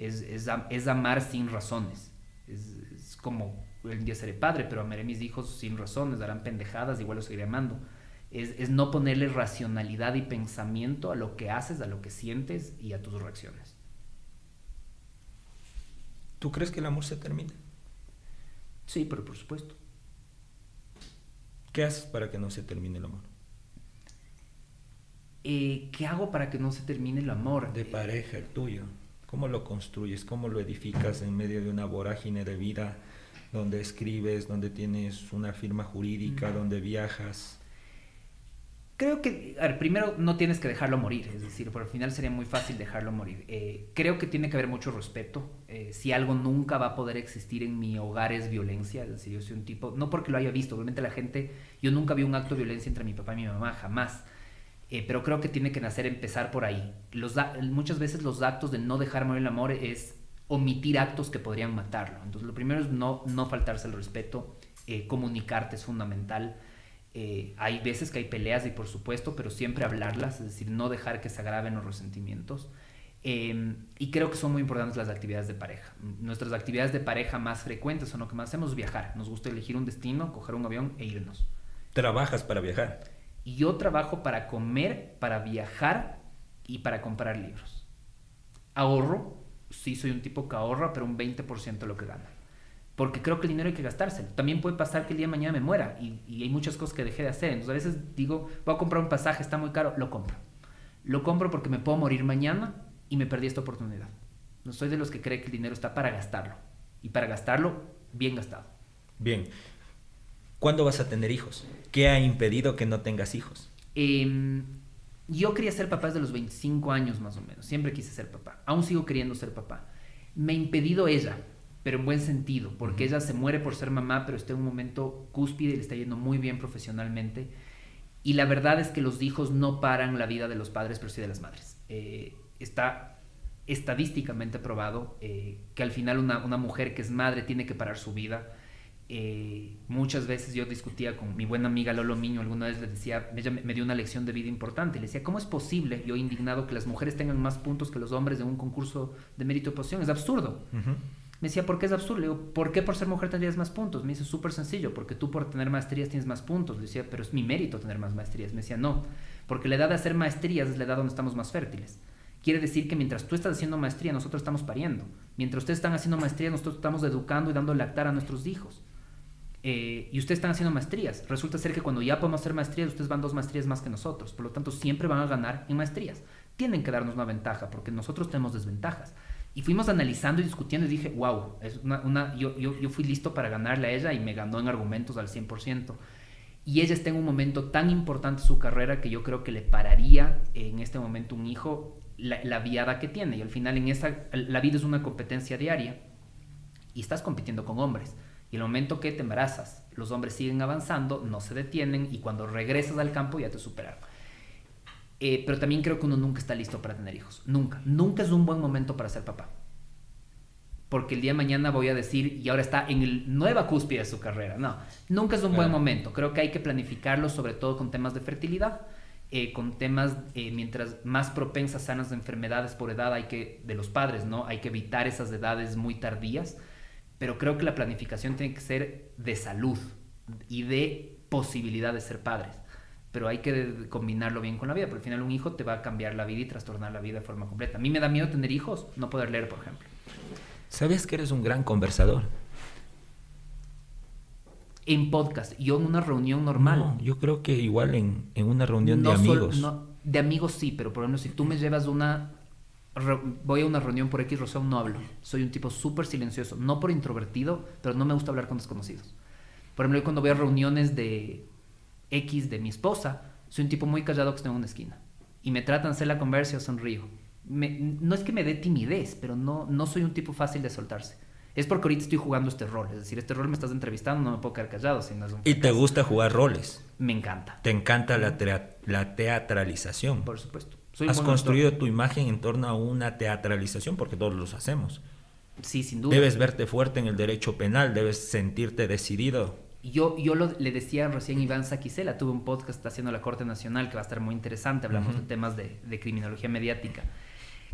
es, es, amar sin razones. Es, como, el día seré padre, pero amaré a mis hijos sin razones, darán pendejadas, igual los seguiré amando. Es, es, no ponerle racionalidad y pensamiento a lo que haces, a lo que sientes y a tus reacciones. ¿Tú crees que el amor se termina? Sí, pero por supuesto. ¿Qué haces para que no se termine el amor? Eh, ¿Qué hago para que no se termine el amor? De pareja, el tuyo. ¿Cómo lo construyes? ¿Cómo lo edificas en medio de una vorágine de vida donde escribes, donde tienes una firma jurídica, donde viajas? Creo que, a ver, primero no tienes que dejarlo morir, es decir, por el final sería muy fácil dejarlo morir. Eh, creo que tiene que haber mucho respeto. Eh, si algo nunca va a poder existir en mi hogar es violencia, es decir, yo soy un tipo, no porque lo haya visto, obviamente la gente, yo nunca vi un acto de violencia entre mi papá y mi mamá, jamás eh, pero creo que tiene que nacer empezar por ahí. Los muchas veces los actos de no dejar morir el amor es omitir actos que podrían matarlo. Entonces lo primero es no, no faltarse el respeto, eh, comunicarte es fundamental. Eh, hay veces que hay peleas y por supuesto, pero siempre hablarlas, es decir, no dejar que se agraven los resentimientos. Em, y creo que son muy importantes las actividades de pareja. Nuestras actividades de pareja más frecuentes son lo que más hacemos, viajar. Nos gusta elegir un destino, coger un avión e irnos. ¿Trabajas para viajar? Yo trabajo para comer, para viajar y para comprar libros. Ahorro, sí soy un tipo que ahorra, pero un 20% de lo que gana. Porque creo que el dinero hay que gastárselo. También puede pasar que el día de mañana me muera y, y, hay muchas cosas que dejé de hacer. Entonces a veces digo, voy a comprar un pasaje, está muy caro, lo compro. Lo compro porque me puedo morir mañana y me perdí esta oportunidad. No soy de los que cree que el dinero está para gastarlo. Y para gastarlo, bien gastado. Bien. ¿Cuándo vas a tener hijos? ¿Qué ha impedido que no tengas hijos? Em, yo quería ser papá desde los 25 años más o menos. Siempre quise ser papá. Aún sigo queriendo ser papá. Me ha impedido ella, pero en buen sentido, porque ella se muere por ser mamá, pero está en un momento cúspide y le está yendo muy bien profesionalmente. Y la verdad es que los hijos no paran la vida de los padres, pero sí de las madres. Eh, está estadísticamente probado eh, que al final una, una mujer que es madre tiene que parar su vida eh, muchas veces yo discutía con mi buena amiga Lolo Miño, alguna vez le decía, ella me dio una lección de vida importante, le decía, ¿cómo es posible, yo indignado, que las mujeres tengan más puntos que los hombres en un concurso de mérito oposición? Es absurdo. Me decía, ¿por qué es absurdo? Le digo, ¿por qué por ser mujer tendrías más puntos? Me dice, súper sencillo, porque tú por tener maestrías tienes más puntos. Le decía, pero es mi mérito tener más maestrías. Me decía, no, porque la edad de hacer maestrías es la edad donde estamos más fértiles. Quiere decir que mientras tú estás haciendo maestría, nosotros estamos pariendo. Mientras ustedes están haciendo maestría, nosotros estamos educando y dando lactar a nuestros hijos. Eh, y ustedes están haciendo maestrías. Resulta ser que cuando ya podemos hacer maestrías, ustedes van dos maestrías más que nosotros. Por lo tanto, siempre van a ganar en maestrías. Tienen que darnos una ventaja porque nosotros tenemos desventajas. Y fuimos analizando y discutiendo y dije, wow, yo, fui listo para ganarle a ella y me ganó en argumentos al 100%. Y ella está en un momento tan importante en su carrera que yo creo que le pararía en este momento un hijo la, la viada que tiene. Y al final en esa, la vida es una competencia diaria y estás compitiendo con hombres. Y el momento que te embarazas, los hombres siguen avanzando, no se detienen y cuando regresas al campo ya te superaron. Eh, pero también creo que uno nunca está listo para tener hijos. Nunca. Nunca es un buen momento para ser papá. Porque el día de mañana voy a decir, y ahora está en el nueva cúspide de su carrera. No, nunca es un buen momento. Creo que hay que planificarlo, sobre todo con temas de fertilidad, eh, con temas, eh, mientras más propensas sanas de enfermedades por edad hay que, de los padres, ¿no? Hay que evitar esas edades muy tardías pero creo que la planificación tiene que ser de salud y de posibilidad de ser padres. Pero hay que combinarlo bien con la vida, porque al final un hijo te va a cambiar la vida y trastornar la vida de forma completa. A mí me da miedo tener hijos, no poder leer, por ejemplo. ¿Sabes que eres un gran conversador? En podcast, yo en una reunión normal. No, yo creo que igual en, en una reunión de amigos. de amigos sí, pero por ejemplo, si tú me llevas una voy a una reunión por X razón, no hablo. Soy un tipo súper silencioso. No por introvertido, pero no me gusta hablar con desconocidos. Por ejemplo, cuando voy a reuniones de X de mi esposa, soy un tipo muy callado que está en una esquina. Y me tratan de hacer la conversa, sonrío. no es que me dé timidez, pero no, no soy un tipo fácil de soltarse. Es porque ahorita estoy jugando este rol. Es decir, este rol me estás entrevistando, no me puedo quedar callado. Si no es un ¿Y te gusta jugar roles? Me encanta. ¿Te encanta la, la teatralización? Por supuesto. Soy Has construido actor. tu imagen en torno a una teatralización porque todos los hacemos. Sí, sin duda. Debes verte fuerte en el derecho penal, debes sentirte decidido. Yo, yo lo- le decía recién Iván Saquicela, tuve un podcast haciendo la Corte Nacional que va a estar muy interesante, hablamos de temas de, de criminología mediática,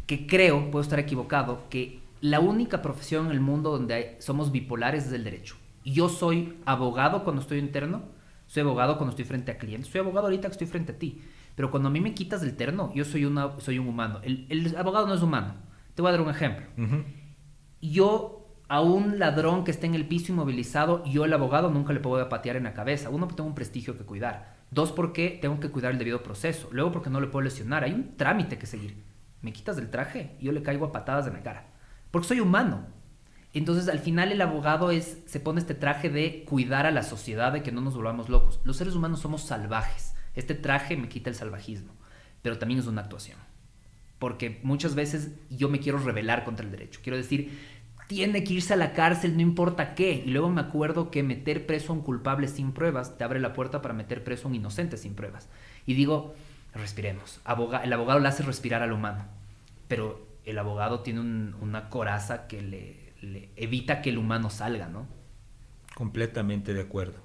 que creo, puedo estar equivocado, que la única profesión en el mundo donde hay- somos bipolares es el derecho. Yo soy abogado cuando estoy interno, soy abogado cuando estoy frente a clientes, soy abogado ahorita que estoy frente a ti, pero cuando a mí me quitas el terno, yo soy, una, soy un humano. El, el abogado no es humano. Te voy a dar un ejemplo yo a un ladrón que esté en el piso inmovilizado, yo el abogado nunca le puedo patear en la cabeza. Uno, porque tengo un prestigio que cuidar. Dos, porque tengo que cuidar el debido proceso. Luego, porque no le puedo lesionar. Hay un trámite que seguir. Me quitas del traje y yo le caigo a patadas en la cara. Porque soy humano. Entonces, al final, el abogado es, se pone este traje de cuidar a la sociedad, de que no nos volvamos locos. Los seres humanos somos salvajes. Este traje me quita el salvajismo. Pero también es una actuación porque muchas veces yo me quiero rebelar contra el derecho. Quiero decir, tiene que irse a la cárcel, no importa qué. Y luego me acuerdo que meter preso a un culpable sin pruebas te abre la puerta para meter preso a un inocente sin pruebas. Y digo, respiremos. El abogado le hace respirar al humano, pero el abogado tiene un- una coraza que le, le evita que el humano salga, ¿no? Completamente de acuerdo.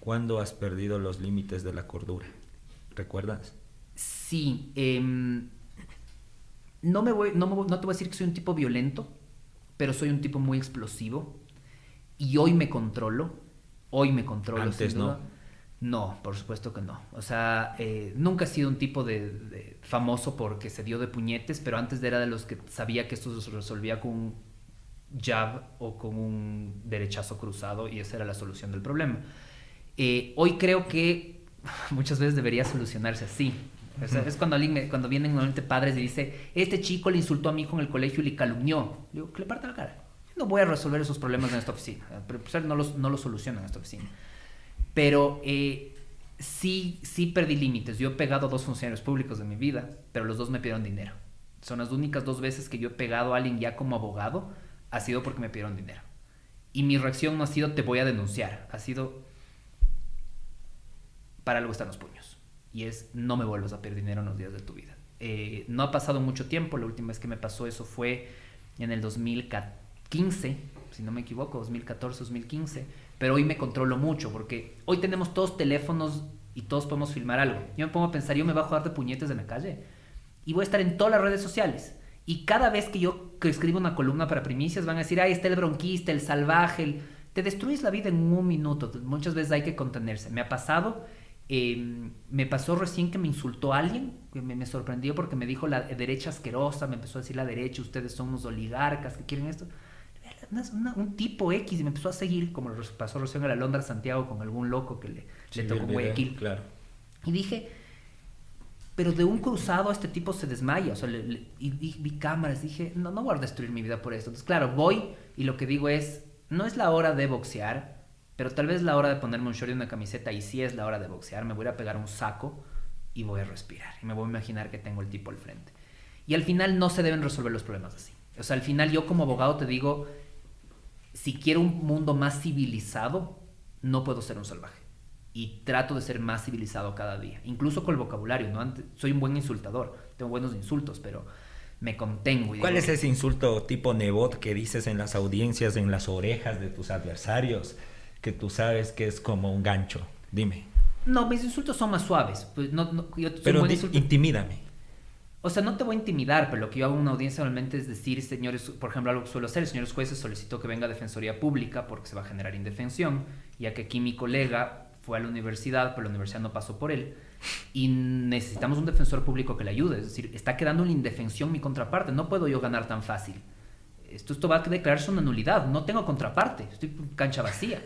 ¿Cuándo has perdido los límites de la cordura? ¿Recuerdas? Sí, em, no, me voy, no, me voy- no te voy a decir que soy un tipo violento, pero soy un tipo muy explosivo. Y hoy me controlo. Hoy me controlo. Antes sin duda. No, por supuesto que no. O sea, eh, nunca he sido un tipo de, de famoso porque se dio de puñetes, pero antes era de los que sabía que esto se resolvía con un jab o con un derechazo cruzado y esa era la solución del problema. Eh, hoy creo que [LAUGHS] muchas veces debería solucionarse así. O sea, Ujú. es cuando, alguien me- cuando vienen normalmente padres y dice, este chico le insultó a mi hijo en el colegio y le calumnió. Le digo, que le parta la cara. No voy a resolver esos problemas en esta oficina. Pero pues, no los, no los soluciono en esta oficina. Pero eh, sí, sí perdí límites. Yo he pegado a dos funcionarios públicos de mi vida, pero los dos me pidieron dinero. Son las únicas dos veces que yo he pegado a alguien ya como abogado, ha sido porque me pidieron dinero. Y mi reacción no ha sido te voy a denunciar, ha sido para algo están los puños. Y es no me vuelvas a pedir dinero en los días de tu vida. Eh, no ha pasado mucho tiempo, la última vez que me pasó eso fue en el 2015, si no me equivoco, 2014, 2015. Pero hoy me controlo mucho porque hoy tenemos todos teléfonos y todos podemos filmar algo. Yo me pongo a pensar, yo me bajo a dar de puñetes en la calle y voy a estar en todas las redes sociales. Y cada vez que yo escribo una columna para primicias van a decir, ahí está el bronquista, el salvaje, el... te destruyes la vida en un minuto. Muchas veces hay que contenerse. Me ha pasado, eh, me pasó recién que me insultó alguien, que me, me sorprendió porque me dijo la derecha asquerosa, me empezó a decir la derecha, ustedes son unos oligarcas que quieren esto. Una- una- un tipo X y me empezó a seguir, como pasó recién a la Londra Santiago con algún loco que le, Sí, le tocó el en video, Guayaquil. Claro. Y dije, pero de un cruzado este tipo se desmaya. O sea, le- le- y, y vi cámaras, dije, no, no voy a destruir mi vida por esto. Entonces, claro, voy y lo que digo es, no es la hora de boxear, pero tal vez la hora de ponerme un short y una camiseta y sí es la hora de boxear. Me voy a pegar un saco y voy a respirar. Y me voy a imaginar que tengo el tipo al frente. Y al final no se deben resolver los problemas así. O sea, al final yo como abogado te digo, si quiero un mundo más civilizado, no puedo ser un salvaje. Y trato de ser más civilizado cada día. Incluso con el vocabulario, ¿no? Antes- soy un buen insultador, tengo buenos insultos, pero me contengo. Y ¿Cuál digo, es ese insulto tipo nebot que dices en las audiencias, en las orejas de tus adversarios, que tú sabes que es como un gancho? Dime. No, mis insultos son más suaves. Pues no, no, yo Pero di- intimídame. O sea, no te voy a intimidar, pero lo que yo hago en una audiencia normalmente es decir, señores, por ejemplo, algo que suelo hacer, señores jueces, solicito que venga Defensoría Pública porque se va a generar indefensión, ya que aquí mi colega fue a la universidad, pero la universidad no pasó por él, y necesitamos un defensor público que le ayude, es decir, está quedando en la indefensión mi contraparte, no puedo yo ganar tan fácil. Esto, esto va a declararse una nulidad, no tengo contraparte, estoy cancha vacía.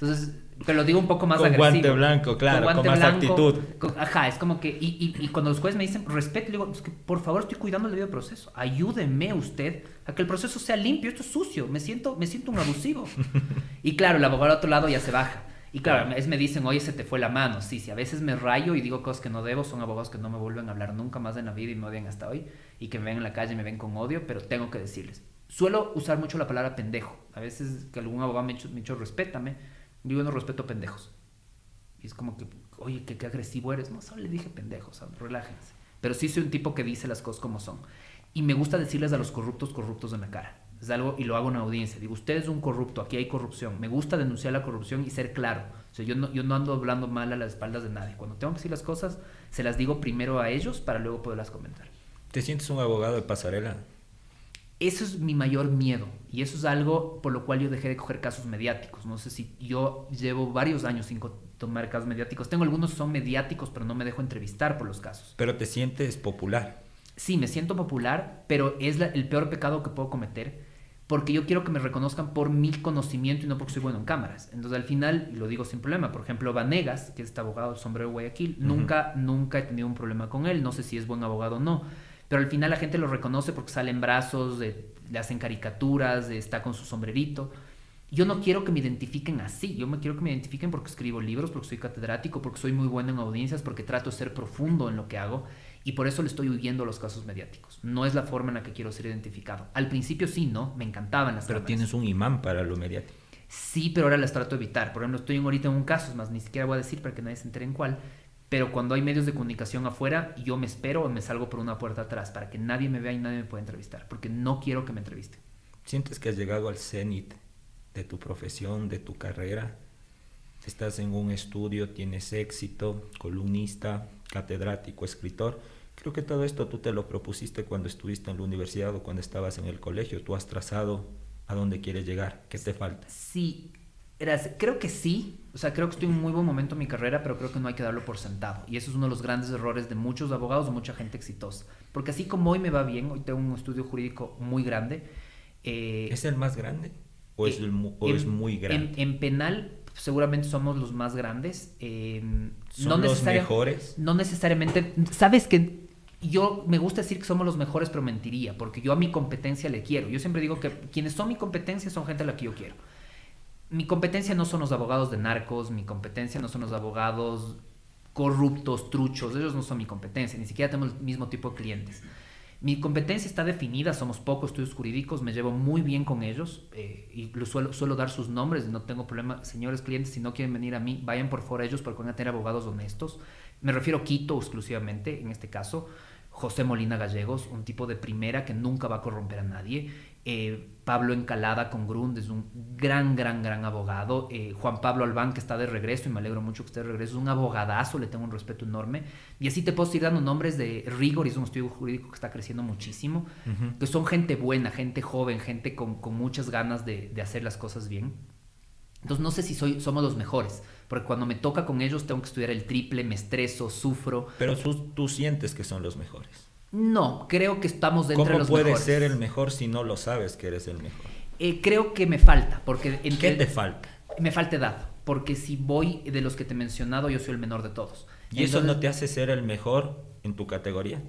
Entonces, te lo digo un poco más Con agresivo. guante blanco, claro, con más actitud. con- ajá, es como que, y, y- y cuando los jueces me dicen respeto, le digo, es que por favor estoy cuidando el debido proceso. Ayúdeme usted a que el proceso sea limpio, esto es sucio, me siento, me siento un abusivo. [LAUGHS] y claro, el abogado al otro lado ya se baja. Y claro, es me dicen, oye, se te fue la mano. Sí, sí, a veces me rayo y digo cosas que no debo, son abogados que no me vuelven a hablar nunca más en la vida y me odian hasta hoy, y que me ven en la calle y me ven con odio, pero tengo que decirles, suelo usar mucho la palabra pendejo. A veces que algún abogado me ha dicho respétame, digo no respeto pendejos. Y es como que, oye, qué, qué agresivo eres. No, solo le dije pendejos, relájense. Pero sí soy un tipo que dice las cosas como son. Y me gusta decirles a los corruptos corruptos de la cara. Es algo, y lo hago en audiencia. Digo, usted es un corrupto, aquí hay corrupción. Me gusta denunciar la corrupción y ser claro. O sea, yo no, yo no ando hablando mal a las espaldas de nadie. Cuando tengo que decir las cosas, se las digo primero a ellos para luego poderlas comentar. ¿Te sientes un abogado de pasarela? Eso es mi mayor miedo. Y eso es algo por lo cual yo dejé de coger casos mediáticos. No sé si yo llevo varios años sin tomar casos mediáticos. Tengo algunos que son mediáticos, pero no me dejo entrevistar por los casos. Pero te sientes popular. Sí, me siento popular, pero es el peor pecado que puedo cometer porque yo quiero que me reconozcan por mi conocimiento y no porque soy bueno en cámaras. Entonces al final, lo digo sin problema, por ejemplo, Vanegas, que es este abogado del sombrero de Guayaquil, nunca, nunca he tenido un problema con él, no sé si es buen abogado o no, pero al final la gente lo reconoce porque sale en brazos, le hacen caricaturas, está con su sombrerito. Yo no quiero que me identifiquen así, yo me quiero que me identifiquen porque escribo libros, porque soy catedrático, porque soy muy bueno en audiencias, porque trato de ser profundo en lo que hago y por eso le estoy huyendo a los casos mediáticos. No es la forma en la que quiero ser identificado. Al principio sí, ¿no? Me encantaban las Pero tienes un imán para lo mediático. Sí, pero ahora las trato de evitar. Por ejemplo, estoy ahorita en un caso, es más, ni siquiera voy a decir para que nadie se entere en cuál. Pero cuando hay medios de comunicación afuera, yo me espero o me salgo por una puerta atrás para que nadie me vea y nadie me pueda entrevistar, porque no quiero que me entreviste. ¿Sientes que has llegado al cenit de tu profesión, de tu carrera? Estás en un estudio, tienes éxito, columnista, catedrático, escritor Creo que todo esto tú te lo propusiste cuando estuviste en la universidad o cuando estabas en el colegio. Tú has trazado a dónde quieres llegar. ¿Qué te falta? Sí, creo que sí. O sea, creo que estoy en un muy buen momento en mi carrera, pero creo que no hay que darlo por sentado. Y eso es uno de los grandes errores de muchos abogados, de mucha gente exitosa. Porque así como hoy me va bien, hoy tengo un estudio jurídico muy grande. Eh, ¿Es el más grande? ¿O, es, es, muy grande? En, penal seguramente somos los más grandes. Eh, ¿Son los mejores? No necesariamente. Sabes que yo me gusta decir que somos los mejores, pero mentiría, porque yo a mi competencia le quiero. Yo siempre digo que quienes son mi competencia son gente a la que yo quiero. Mi competencia no son los abogados de narcos, mi competencia no son los abogados corruptos, truchos, ellos no son mi competencia, ni siquiera tenemos el mismo tipo de clientes. Mi competencia está definida, somos pocos estudios jurídicos, me llevo muy bien con ellos eh, y suelo, suelo, dar sus nombres, no tengo problema. Señores clientes, si no quieren venir a mí, vayan por fuera ellos porque van a tener abogados honestos. Me refiero a Quito exclusivamente en este caso. José Molina Gallegos, un tipo de primera que nunca va a corromper a nadie. Eh, Pablo Encalada con Grund es un gran, gran, gran abogado. Eh, Juan Pablo Albán, que está de regreso, y me alegro mucho que esté de regreso, es un abogadazo, le tengo un respeto enorme. Y así te puedo ir dando nombres de Rigor, y es un estudio jurídico que está creciendo muchísimo, que son gente buena, gente joven, gente con, muchas ganas de, de hacer las cosas bien. Entonces no sé si soy, somos los mejores, porque cuando me toca con ellos tengo que estudiar el triple, me estreso, sufro. Pero tú, sientes que son los mejores. No, creo que estamos dentro de los mejores. ¿Cómo puedes ser el mejor si no lo sabes que eres el mejor? Eh, creo que me falta, porque... ¿Qué te falta? Me falta edad, porque si voy de los que te he mencionado, yo soy el menor de todos. ¿Y eso no te hace ser el mejor en tu categoría?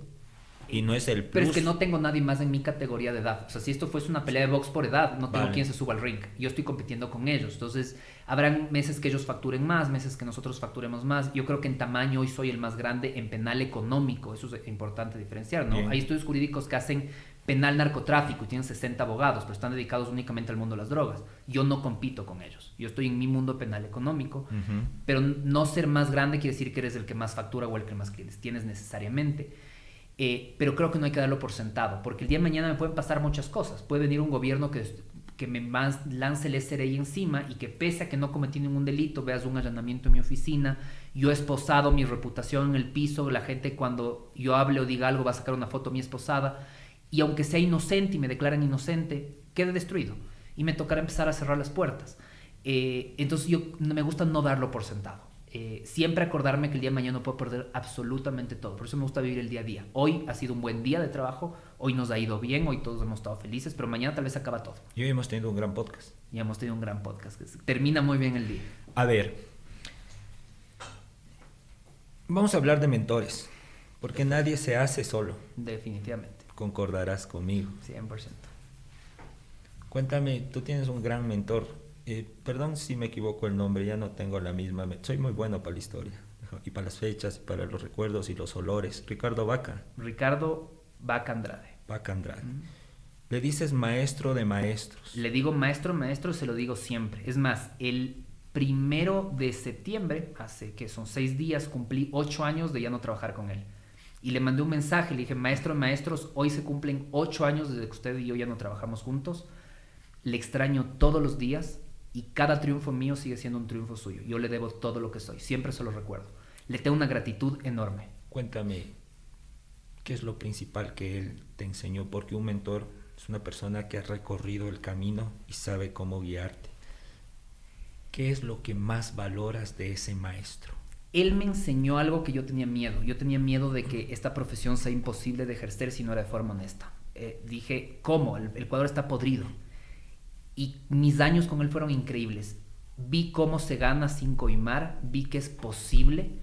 Y no es el Pero es que no tengo nadie más en mi categoría de edad. O sea, si esto fuese una pelea de box por edad, no tengo quien se suba al ring. Yo estoy compitiendo con ellos. Entonces, habrán meses que ellos facturen más, meses que nosotros facturemos más. Yo creo que en tamaño hoy soy el más grande en penal económico. Eso es importante diferenciar, ¿no? Hay estudios jurídicos que hacen penal narcotráfico y tienen 60 abogados, pero están dedicados únicamente al mundo de las drogas. Yo no compito con ellos. Yo estoy en mi mundo penal económico, pero no ser más grande quiere decir que eres el que más factura o el que más clientes tienes necesariamente. Eh, pero creo que no hay que darlo por sentado, porque el día de mañana me pueden pasar muchas cosas. Puede venir un gobierno que, que me lance el SRI encima y que pese a que no cometí ningún delito, veas un allanamiento en mi oficina, yo he esposado mi reputación en el piso, la gente cuando yo hable o diga algo va a sacar una foto mi esposada, y aunque sea inocente y me declaren inocente, quede destruido. Y me tocará empezar a cerrar las puertas. Eh, entonces yo me gusta no darlo por sentado. Eh, siempre acordarme que el día de mañana no puedo perder absolutamente todo. Por eso me gusta vivir el día a día. Hoy ha sido un buen día de trabajo, hoy nos ha ido bien, hoy todos hemos estado felices, pero mañana tal vez acaba todo. Y hoy hemos tenido un gran podcast. Y hemos tenido un gran podcast. termina muy bien el día. A ver, vamos a hablar de mentores, porque nadie se hace solo. Definitivamente. Concordarás conmigo. 100%. Cuéntame, tú tienes un gran mentor eh, perdón si me equivoco el nombre, ya no tengo la misma. Soy muy bueno para la historia y para las fechas y para los recuerdos y los olores. Ricardo Vaca. Ricardo Vaca Andrade. Vaca Andrade. Le dices maestro de maestros. Le digo maestro, maestro, se lo digo siempre. Es más, el primero de septiembre, hace que son seis días, cumplí ocho años de ya no trabajar con él. Y le mandé un mensaje, le dije, maestro maestros, hoy se cumplen ocho años desde que usted y yo ya no trabajamos juntos. Le extraño todos los días y cada triunfo mío sigue siendo un triunfo suyo. Yo le debo todo lo que soy, siempre se lo recuerdo. Le tengo una gratitud enorme. Cuéntame, ¿qué es lo principal que él te enseñó? Porque un mentor es una persona que ha recorrido el camino y sabe cómo guiarte. ¿Qué es lo que más valoras de ese maestro? Él me enseñó algo que yo tenía miedo. Yo tenía miedo de que esta profesión sea imposible de ejercer si no era de forma honesta. Eh, dije, ¿cómo? El, el cuadro está podrido. Y mis años con él fueron increíbles. Vi cómo se gana sin coimar, vi que es posible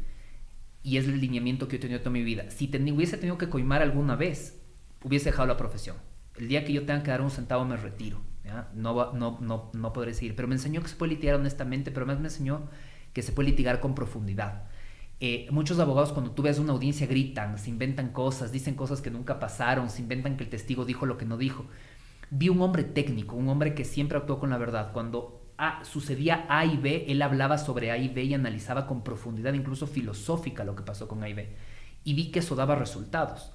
y es el lineamiento que yo he tenido toda mi vida. Si hubiese tenido que coimar alguna vez, hubiese dejado la profesión. El día que yo tenga que dar un centavo me retiro. No, no, no, no podré seguir. Pero me enseñó que se puede litigar honestamente, pero más me enseñó que se puede litigar con profundidad. Eh, muchos abogados cuando tú ves una audiencia gritan, se inventan cosas, dicen cosas que nunca pasaron, se inventan que el testigo dijo lo que no dijo. Vi un hombre técnico, un hombre que siempre actuó con la verdad. Cuando sucedía A y B, él hablaba sobre A y B y analizaba con profundidad, incluso filosófica, lo que pasó con A y B. Y vi que eso daba resultados.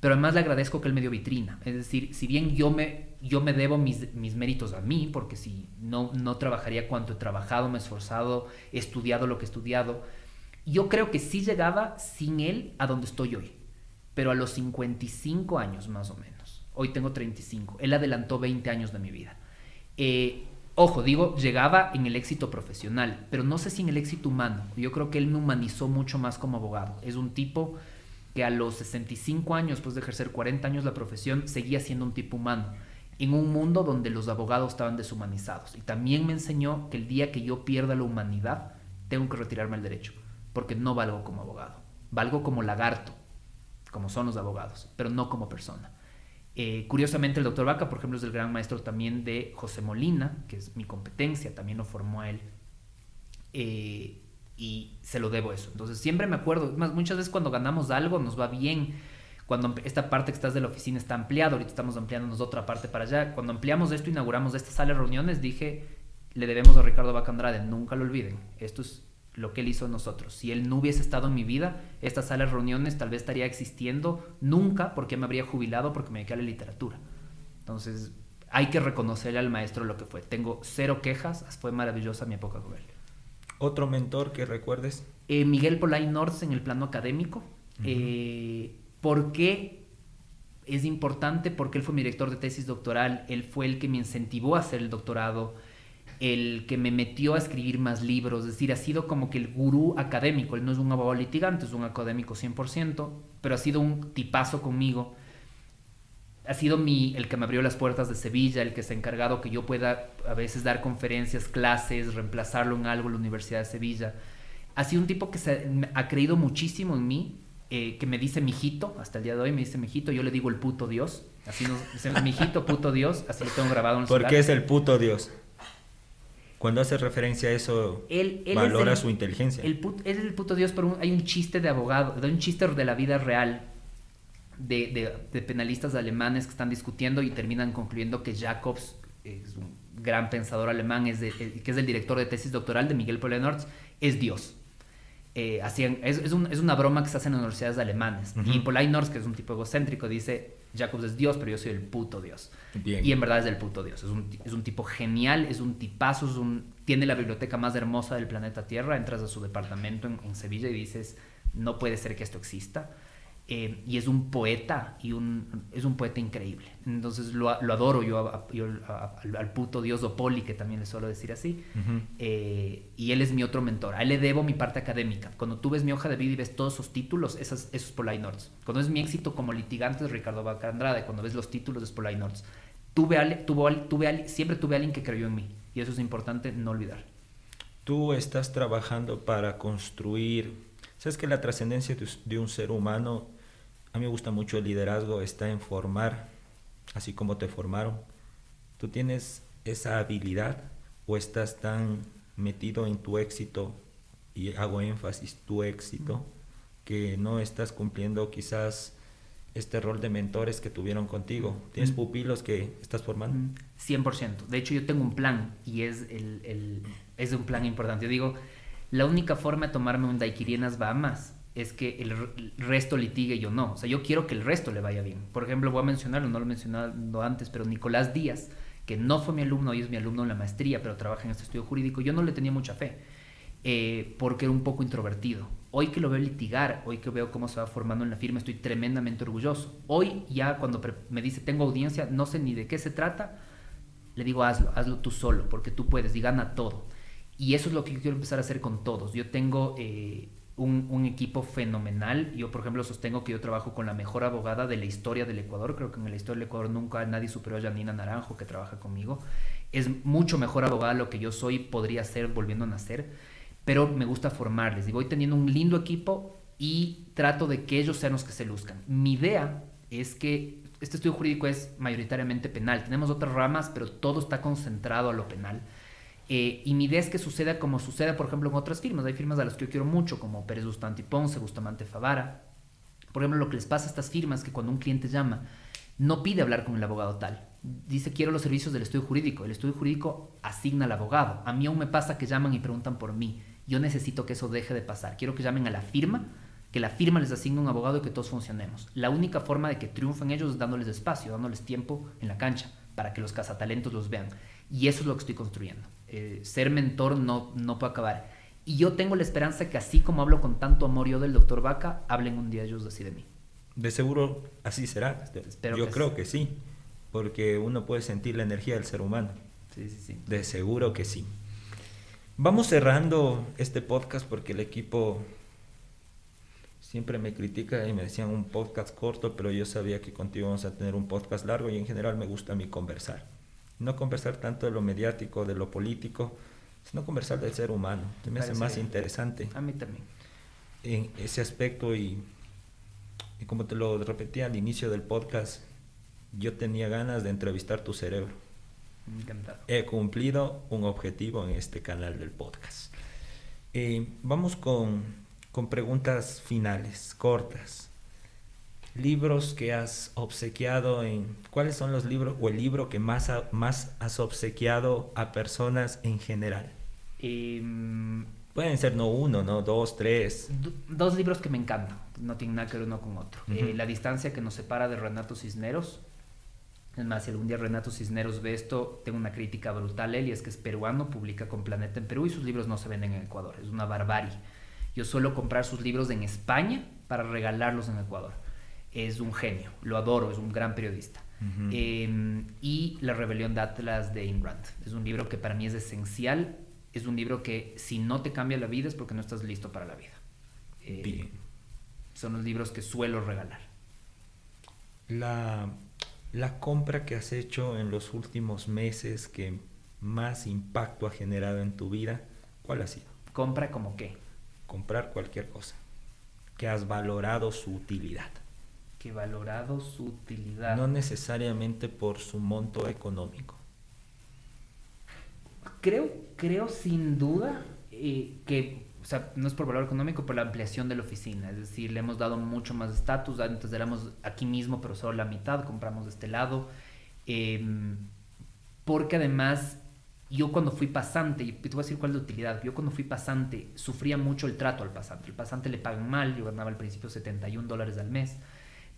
Pero además le agradezco que él me dio vitrina. Es decir, si bien yo me, yo me debo mis, mis méritos a mí, porque si no, no trabajaría cuanto he trabajado, me he esforzado, he estudiado lo que he estudiado, yo creo que sí llegaba sin él a donde estoy hoy. Pero a los 55 años más o menos. Hoy tengo 35. Él adelantó 20 años de mi vida. Eh, ojo, digo, llegaba en el éxito profesional, pero no sé si en el éxito humano. Yo creo que él me humanizó mucho más como abogado. Es un tipo que a los 65 años, después de ejercer 40 años la profesión, seguía siendo un tipo humano, en un mundo donde los abogados estaban deshumanizados. Y también me enseñó que el día que yo pierda la humanidad, tengo que retirarme al derecho, porque no valgo como abogado. Valgo como lagarto, como son los abogados, pero no como persona. Eh, curiosamente, el doctor Vaca, por ejemplo, es el gran maestro también de José Molina, que es mi competencia, también lo formó él. Eh, y se lo debo eso. Entonces siempre me acuerdo, más muchas veces cuando ganamos algo nos va bien, cuando esta parte que estás de la oficina está ampliada, ahorita estamos ampliándonos otra parte para allá, cuando ampliamos esto, inauguramos esta sala de reuniones, dije, le debemos a Ricardo Bacandrade, nunca lo olviden, esto es lo que él hizo nosotros. Si él no hubiese estado en mi vida, esta sala de reuniones tal vez estaría existiendo nunca porque me habría jubilado porque me dediqué a la literatura. Entonces, hay que reconocerle al maestro lo que fue. Tengo cero quejas, fue maravillosa mi época con él. ¿Otro mentor que recuerdes? Eh, Miguel Polay North en el plano académico. Eh, ¿Por qué es importante? Porque él fue mi director de tesis doctoral, él fue el que me incentivó a hacer el doctorado, el que me metió a escribir más libros, es decir, ha sido como que el gurú académico, él no es un abogado litigante, es un académico 100%, pero ha sido un tipazo conmigo. Ha sido mi, el que me abrió las puertas de Sevilla, el que se ha encargado que yo pueda a veces dar conferencias, clases, reemplazarlo en algo en la Universidad de Sevilla. Ha sido un tipo que se, ha creído muchísimo en mí, eh, que me dice mijito, hasta el día de hoy me dice mijito, yo le digo el puto Dios, así nos mijito, puto Dios, así lo tengo grabado en el ¿Por qué es el puto Dios? Cuando hace referencia a eso, él, valora su inteligencia. El es el puto Dios, pero hay un chiste de abogado, de un chiste de la vida real de, penalistas alemanes que están discutiendo y terminan concluyendo que Jacobs es un gran pensador alemán, es que es el director de tesis doctoral de Miguel Polenortz, es Dios. Eh, es, es, una broma que se hace en universidades alemanes. Y Polenortz, que es un tipo egocéntrico, dice, Jacobs es Dios, pero yo soy el puto Dios. Y en verdad es el puto Dios. Es un, es un tipo genial, es un tipazo, es un, tiene la biblioteca más hermosa del planeta Tierra. Entras a su departamento en, en Sevilla y dices, no puede ser que esto exista. Eh, y es un poeta y un, es un poeta increíble. Entonces lo, adoro yo, al, puto dios Poli, que también le suelo decir así. Eh, y él es mi otro mentor. A él le debo mi parte académica. Cuando tú ves mi hoja de vida y ves todos esos títulos, esos, esos Polay Nords. Cuando es mi éxito como litigante es Ricardo Bacandrade. Cuando ves los títulos es Polay Nords. Tuve, tuve, tuve, siempre tuve alguien que creyó en mí. Y eso es importante no olvidar. Tú estás trabajando para construir. ¿Sabes que la trascendencia de un ser humano a mí me gusta mucho el liderazgo, está en formar, así como te formaron. ¿Tú tienes esa habilidad o estás tan metido en tu éxito, y hago énfasis, tu éxito, que no estás cumpliendo quizás este rol de mentores que tuvieron contigo. ¿Tienes pupilos que estás formando? 100%. De hecho, yo tengo un plan y es, el, el, es un plan importante. Yo digo, la única forma de tomarme un daiquiri en las Bahamas es que el resto litigue y yo no. O sea, yo quiero que el resto le vaya bien. Por ejemplo, voy a mencionarlo, no lo he mencionado antes, pero Nicolás Díaz, que no fue mi alumno, hoy es mi alumno en la maestría, pero trabaja en este estudio jurídico, yo no le tenía mucha fe, eh, porque era un poco introvertido. Hoy que lo veo litigar, hoy que veo cómo se va formando en la firma, estoy tremendamente orgulloso. Hoy ya cuando me dice tengo audiencia, no sé ni de qué se trata, le digo hazlo, hazlo tú solo, porque tú puedes y gana todo. Y eso es lo que quiero empezar a hacer con todos. Yo tengo eh, un, equipo fenomenal. Yo, por ejemplo, sostengo que yo trabajo con la mejor abogada de la historia del Ecuador. Creo que en la historia del Ecuador nunca nadie superó a Janina Naranjo, que trabaja conmigo. Es mucho mejor abogada lo que yo soy, podría ser volviendo a nacer, pero me gusta formarles. Y voy teniendo un lindo equipo y trato de que ellos sean los que se luzcan. Mi idea es que este estudio jurídico es mayoritariamente penal. Tenemos otras ramas, pero todo está concentrado a lo penal. Eh, y mi idea es que suceda como sucede, por ejemplo, en otras firmas. Hay firmas a las que yo quiero mucho, como Pérez Bustamante Ponce, Bustamante Favara. Por ejemplo, lo que les pasa a estas firmas que cuando un cliente llama, no pide hablar con el abogado tal. Dice, quiero los servicios del estudio jurídico. El estudio jurídico asigna al abogado. A mí aún me pasa que llaman y preguntan por mí. Yo necesito que eso deje de pasar. Quiero que llamen a la firma, que la firma les asigne un abogado y que todos funcionemos. La única forma de que triunfen ellos es dándoles espacio, dándoles tiempo en la cancha, para que los cazatalentos los vean. Y eso es lo que estoy construyendo. Eh, ser mentor no, no puede acabar. Y yo tengo la esperanza que así como hablo con tanto amor yo del doctor Vaca, hablen un día ellos así de mí. De seguro así será. yo creo que sí, porque uno puede sentir la energía del ser humano. Sí, sí, sí. De seguro que sí. Vamos cerrando este podcast porque el equipo siempre me critica y me decían un podcast corto, pero yo sabía que contigo vamos a tener un podcast largo y en general me gusta a mí conversar no conversar tanto de lo mediático, de lo político, sino conversar del ser humano. me, hace más interesante. A mí también. En ese aspecto y, y como te lo repetí al inicio del podcast, yo tenía ganas de entrevistar tu cerebro. Encantado. He cumplido un objetivo en este canal del podcast. Eh, vamos con, con preguntas finales, cortas libros que has obsequiado en cuáles son los libros o el libro que más, más has obsequiado a personas en general em, pueden ser no uno no dos tres. dos libros que me encantan no tienen nada que ver uno con otro. Eh, la distancia que nos separa de Renato Cisneros. Es más si algún día Renato Cisneros ve esto tengo una crítica brutal. Él y es que es peruano publica con Planeta en Perú y sus libros no se venden en Ecuador. Es una barbarie. Yo suelo comprar sus libros en España para regalarlos en Ecuador es un genio, lo adoro, es un gran periodista. Em, y La rebelión de Atlas de Ayn Rand. Es un libro que para mí es esencial, es un libro que si no te cambia la vida es porque no estás listo para la vida. Eh, son los libros que suelo regalar. La, la compra que has hecho en los últimos meses que más impacto ha generado en tu vida, ¿cuál ha sido? ¿Compra como qué? Comprar cualquier cosa. Que has valorado su utilidad que valorado su utilidad. No necesariamente por su monto económico. Creo, creo sin duda eh, que, o sea, no es por valor económico, por la ampliación de la oficina. Es decir, le hemos dado mucho más estatus. Antes éramos aquí mismo, pero solo la mitad, compramos de este lado. Em, porque además yo cuando fui pasante, y te voy a decir cuál es la utilidad, yo cuando fui pasante sufría mucho el trato al pasante. El pasante le pagan mal, yo ganaba al principio 71 dólares al mes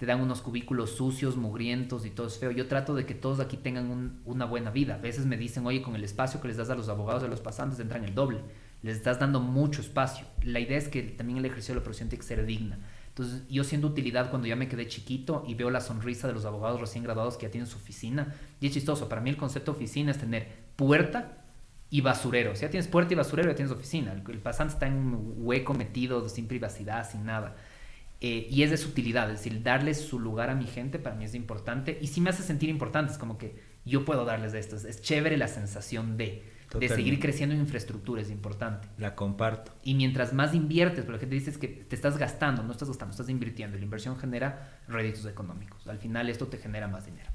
te dan unos cubículos sucios, mugrientos y todo es feo. Yo trato de que todos aquí tengan una buena vida. A veces me dicen, oye, con el espacio que les das a los abogados, a los pasantes, entran el doble. Les estás dando mucho espacio. La idea es que también el ejercicio de la profesión tiene que ser digna. Entonces, yo siento utilidad cuando ya me quedé chiquito y veo la sonrisa de los abogados recién graduados que ya tienen su oficina. Y es chistoso. Para mí el concepto de oficina es tener puerta y basurero. Si ya tienes puerta y basurero, ya tienes oficina. El, el pasante está en un hueco metido, sin privacidad, sin nada. Eh, y es de su utilidad, es decir, darles su lugar a mi gente para mí es importante y sí me hace sentir importante, es como que yo puedo darles de esto, es chévere la sensación de, de seguir creciendo en infraestructura, es importante. La comparto. Y mientras más inviertes, porque la gente dice que te estás gastando, no estás gastando, estás invirtiendo, la inversión genera réditos económicos, al final esto te genera más dinero.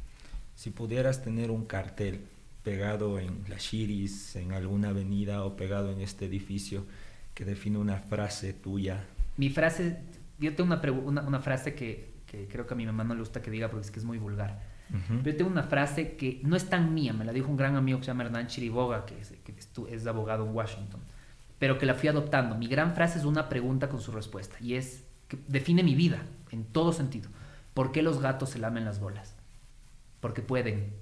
Si pudieras tener un cartel pegado en la Shiris, en alguna avenida o pegado en este edificio que define una frase tuya. Mi frase yo tengo una, una, frase que, que creo que a mi mamá no le gusta que diga porque es que es muy vulgar. Yo tengo una frase que no es tan mía, me la dijo un gran amigo que se llama Hernán Chiriboga, que es, que es abogado en Washington, pero que la fui adoptando. Mi gran frase es una pregunta con su respuesta y es que define mi vida en todo sentido. ¿Por qué los gatos se lamen las bolas? Porque pueden.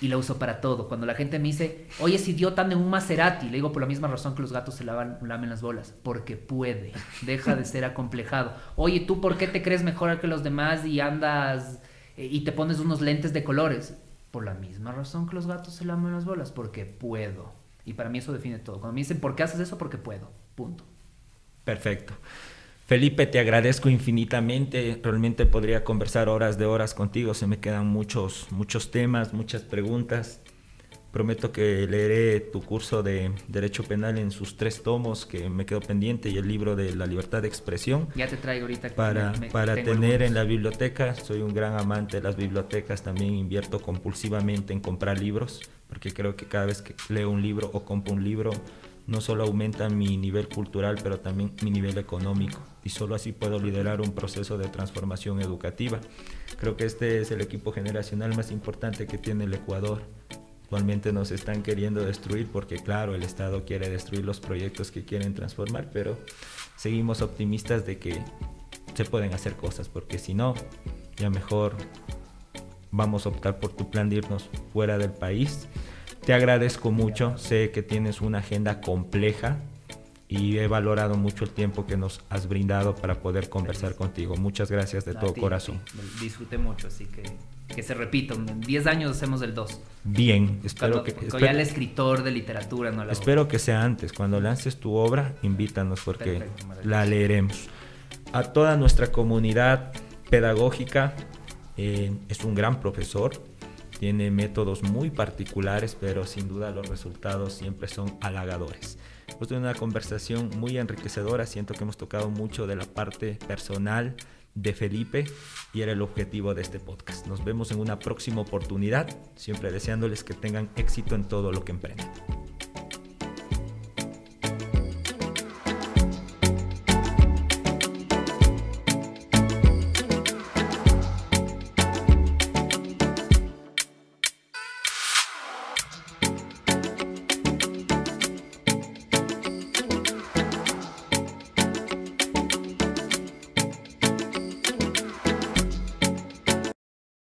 Y la uso para todo. Cuando la gente me dice, oye, es idiota, ande un Maserati, le digo por la misma razón que los gatos se lavan, lamen las bolas. Porque puede. Deja de ser acomplejado. Oye, ¿tú por qué te crees mejor que los demás y andas eh, y te pones unos lentes de colores? Por la misma razón que los gatos se lamen las bolas. Porque puedo. Y para mí eso define todo. Cuando me dicen, ¿por qué haces eso? Porque puedo. Punto. Perfecto. Felipe, te agradezco infinitamente. Realmente podría conversar horas de horas contigo. Se me quedan muchos, muchos temas, muchas preguntas. Prometo que leeré tu curso de Derecho Penal en sus tres tomos que me quedo pendiente y el libro de la libertad de expresión. Ya te traigo ahorita. Para, para tener en la biblioteca. Soy un gran amante de las bibliotecas. También invierto compulsivamente en comprar libros porque creo que cada vez que leo un libro o compro un libro no solo aumenta mi nivel cultural, pero también mi nivel económico. Y solo así puedo liderar un proceso de transformación educativa. Creo que este es el equipo generacional más importante que tiene el Ecuador. Actualmente nos están queriendo destruir porque, claro, el Estado quiere destruir los proyectos que quieren transformar, pero seguimos optimistas de que se pueden hacer cosas, porque si no, ya mejor vamos a optar por tu plan de irnos fuera del país te agradezco mucho, sé que tienes una agenda compleja y he valorado mucho el tiempo que nos has brindado para poder conversar contigo. Muchas gracias de todo corazón. Disfruté mucho, así que que se repita. En 10 años hacemos el 2. Bien, espero que... ya el escritor de literatura, no la Espero que sea antes. Cuando lances tu obra, invítanos porque la leeremos. A toda nuestra comunidad pedagógica, eh, es un gran profesor, tiene métodos muy particulares, pero sin duda los resultados siempre son halagadores. Hemos tenido una conversación muy enriquecedora, siento que hemos tocado mucho de la parte personal de Felipe y era el objetivo de este podcast. Nos vemos en una próxima oportunidad, siempre deseándoles que tengan éxito en todo lo que emprenden.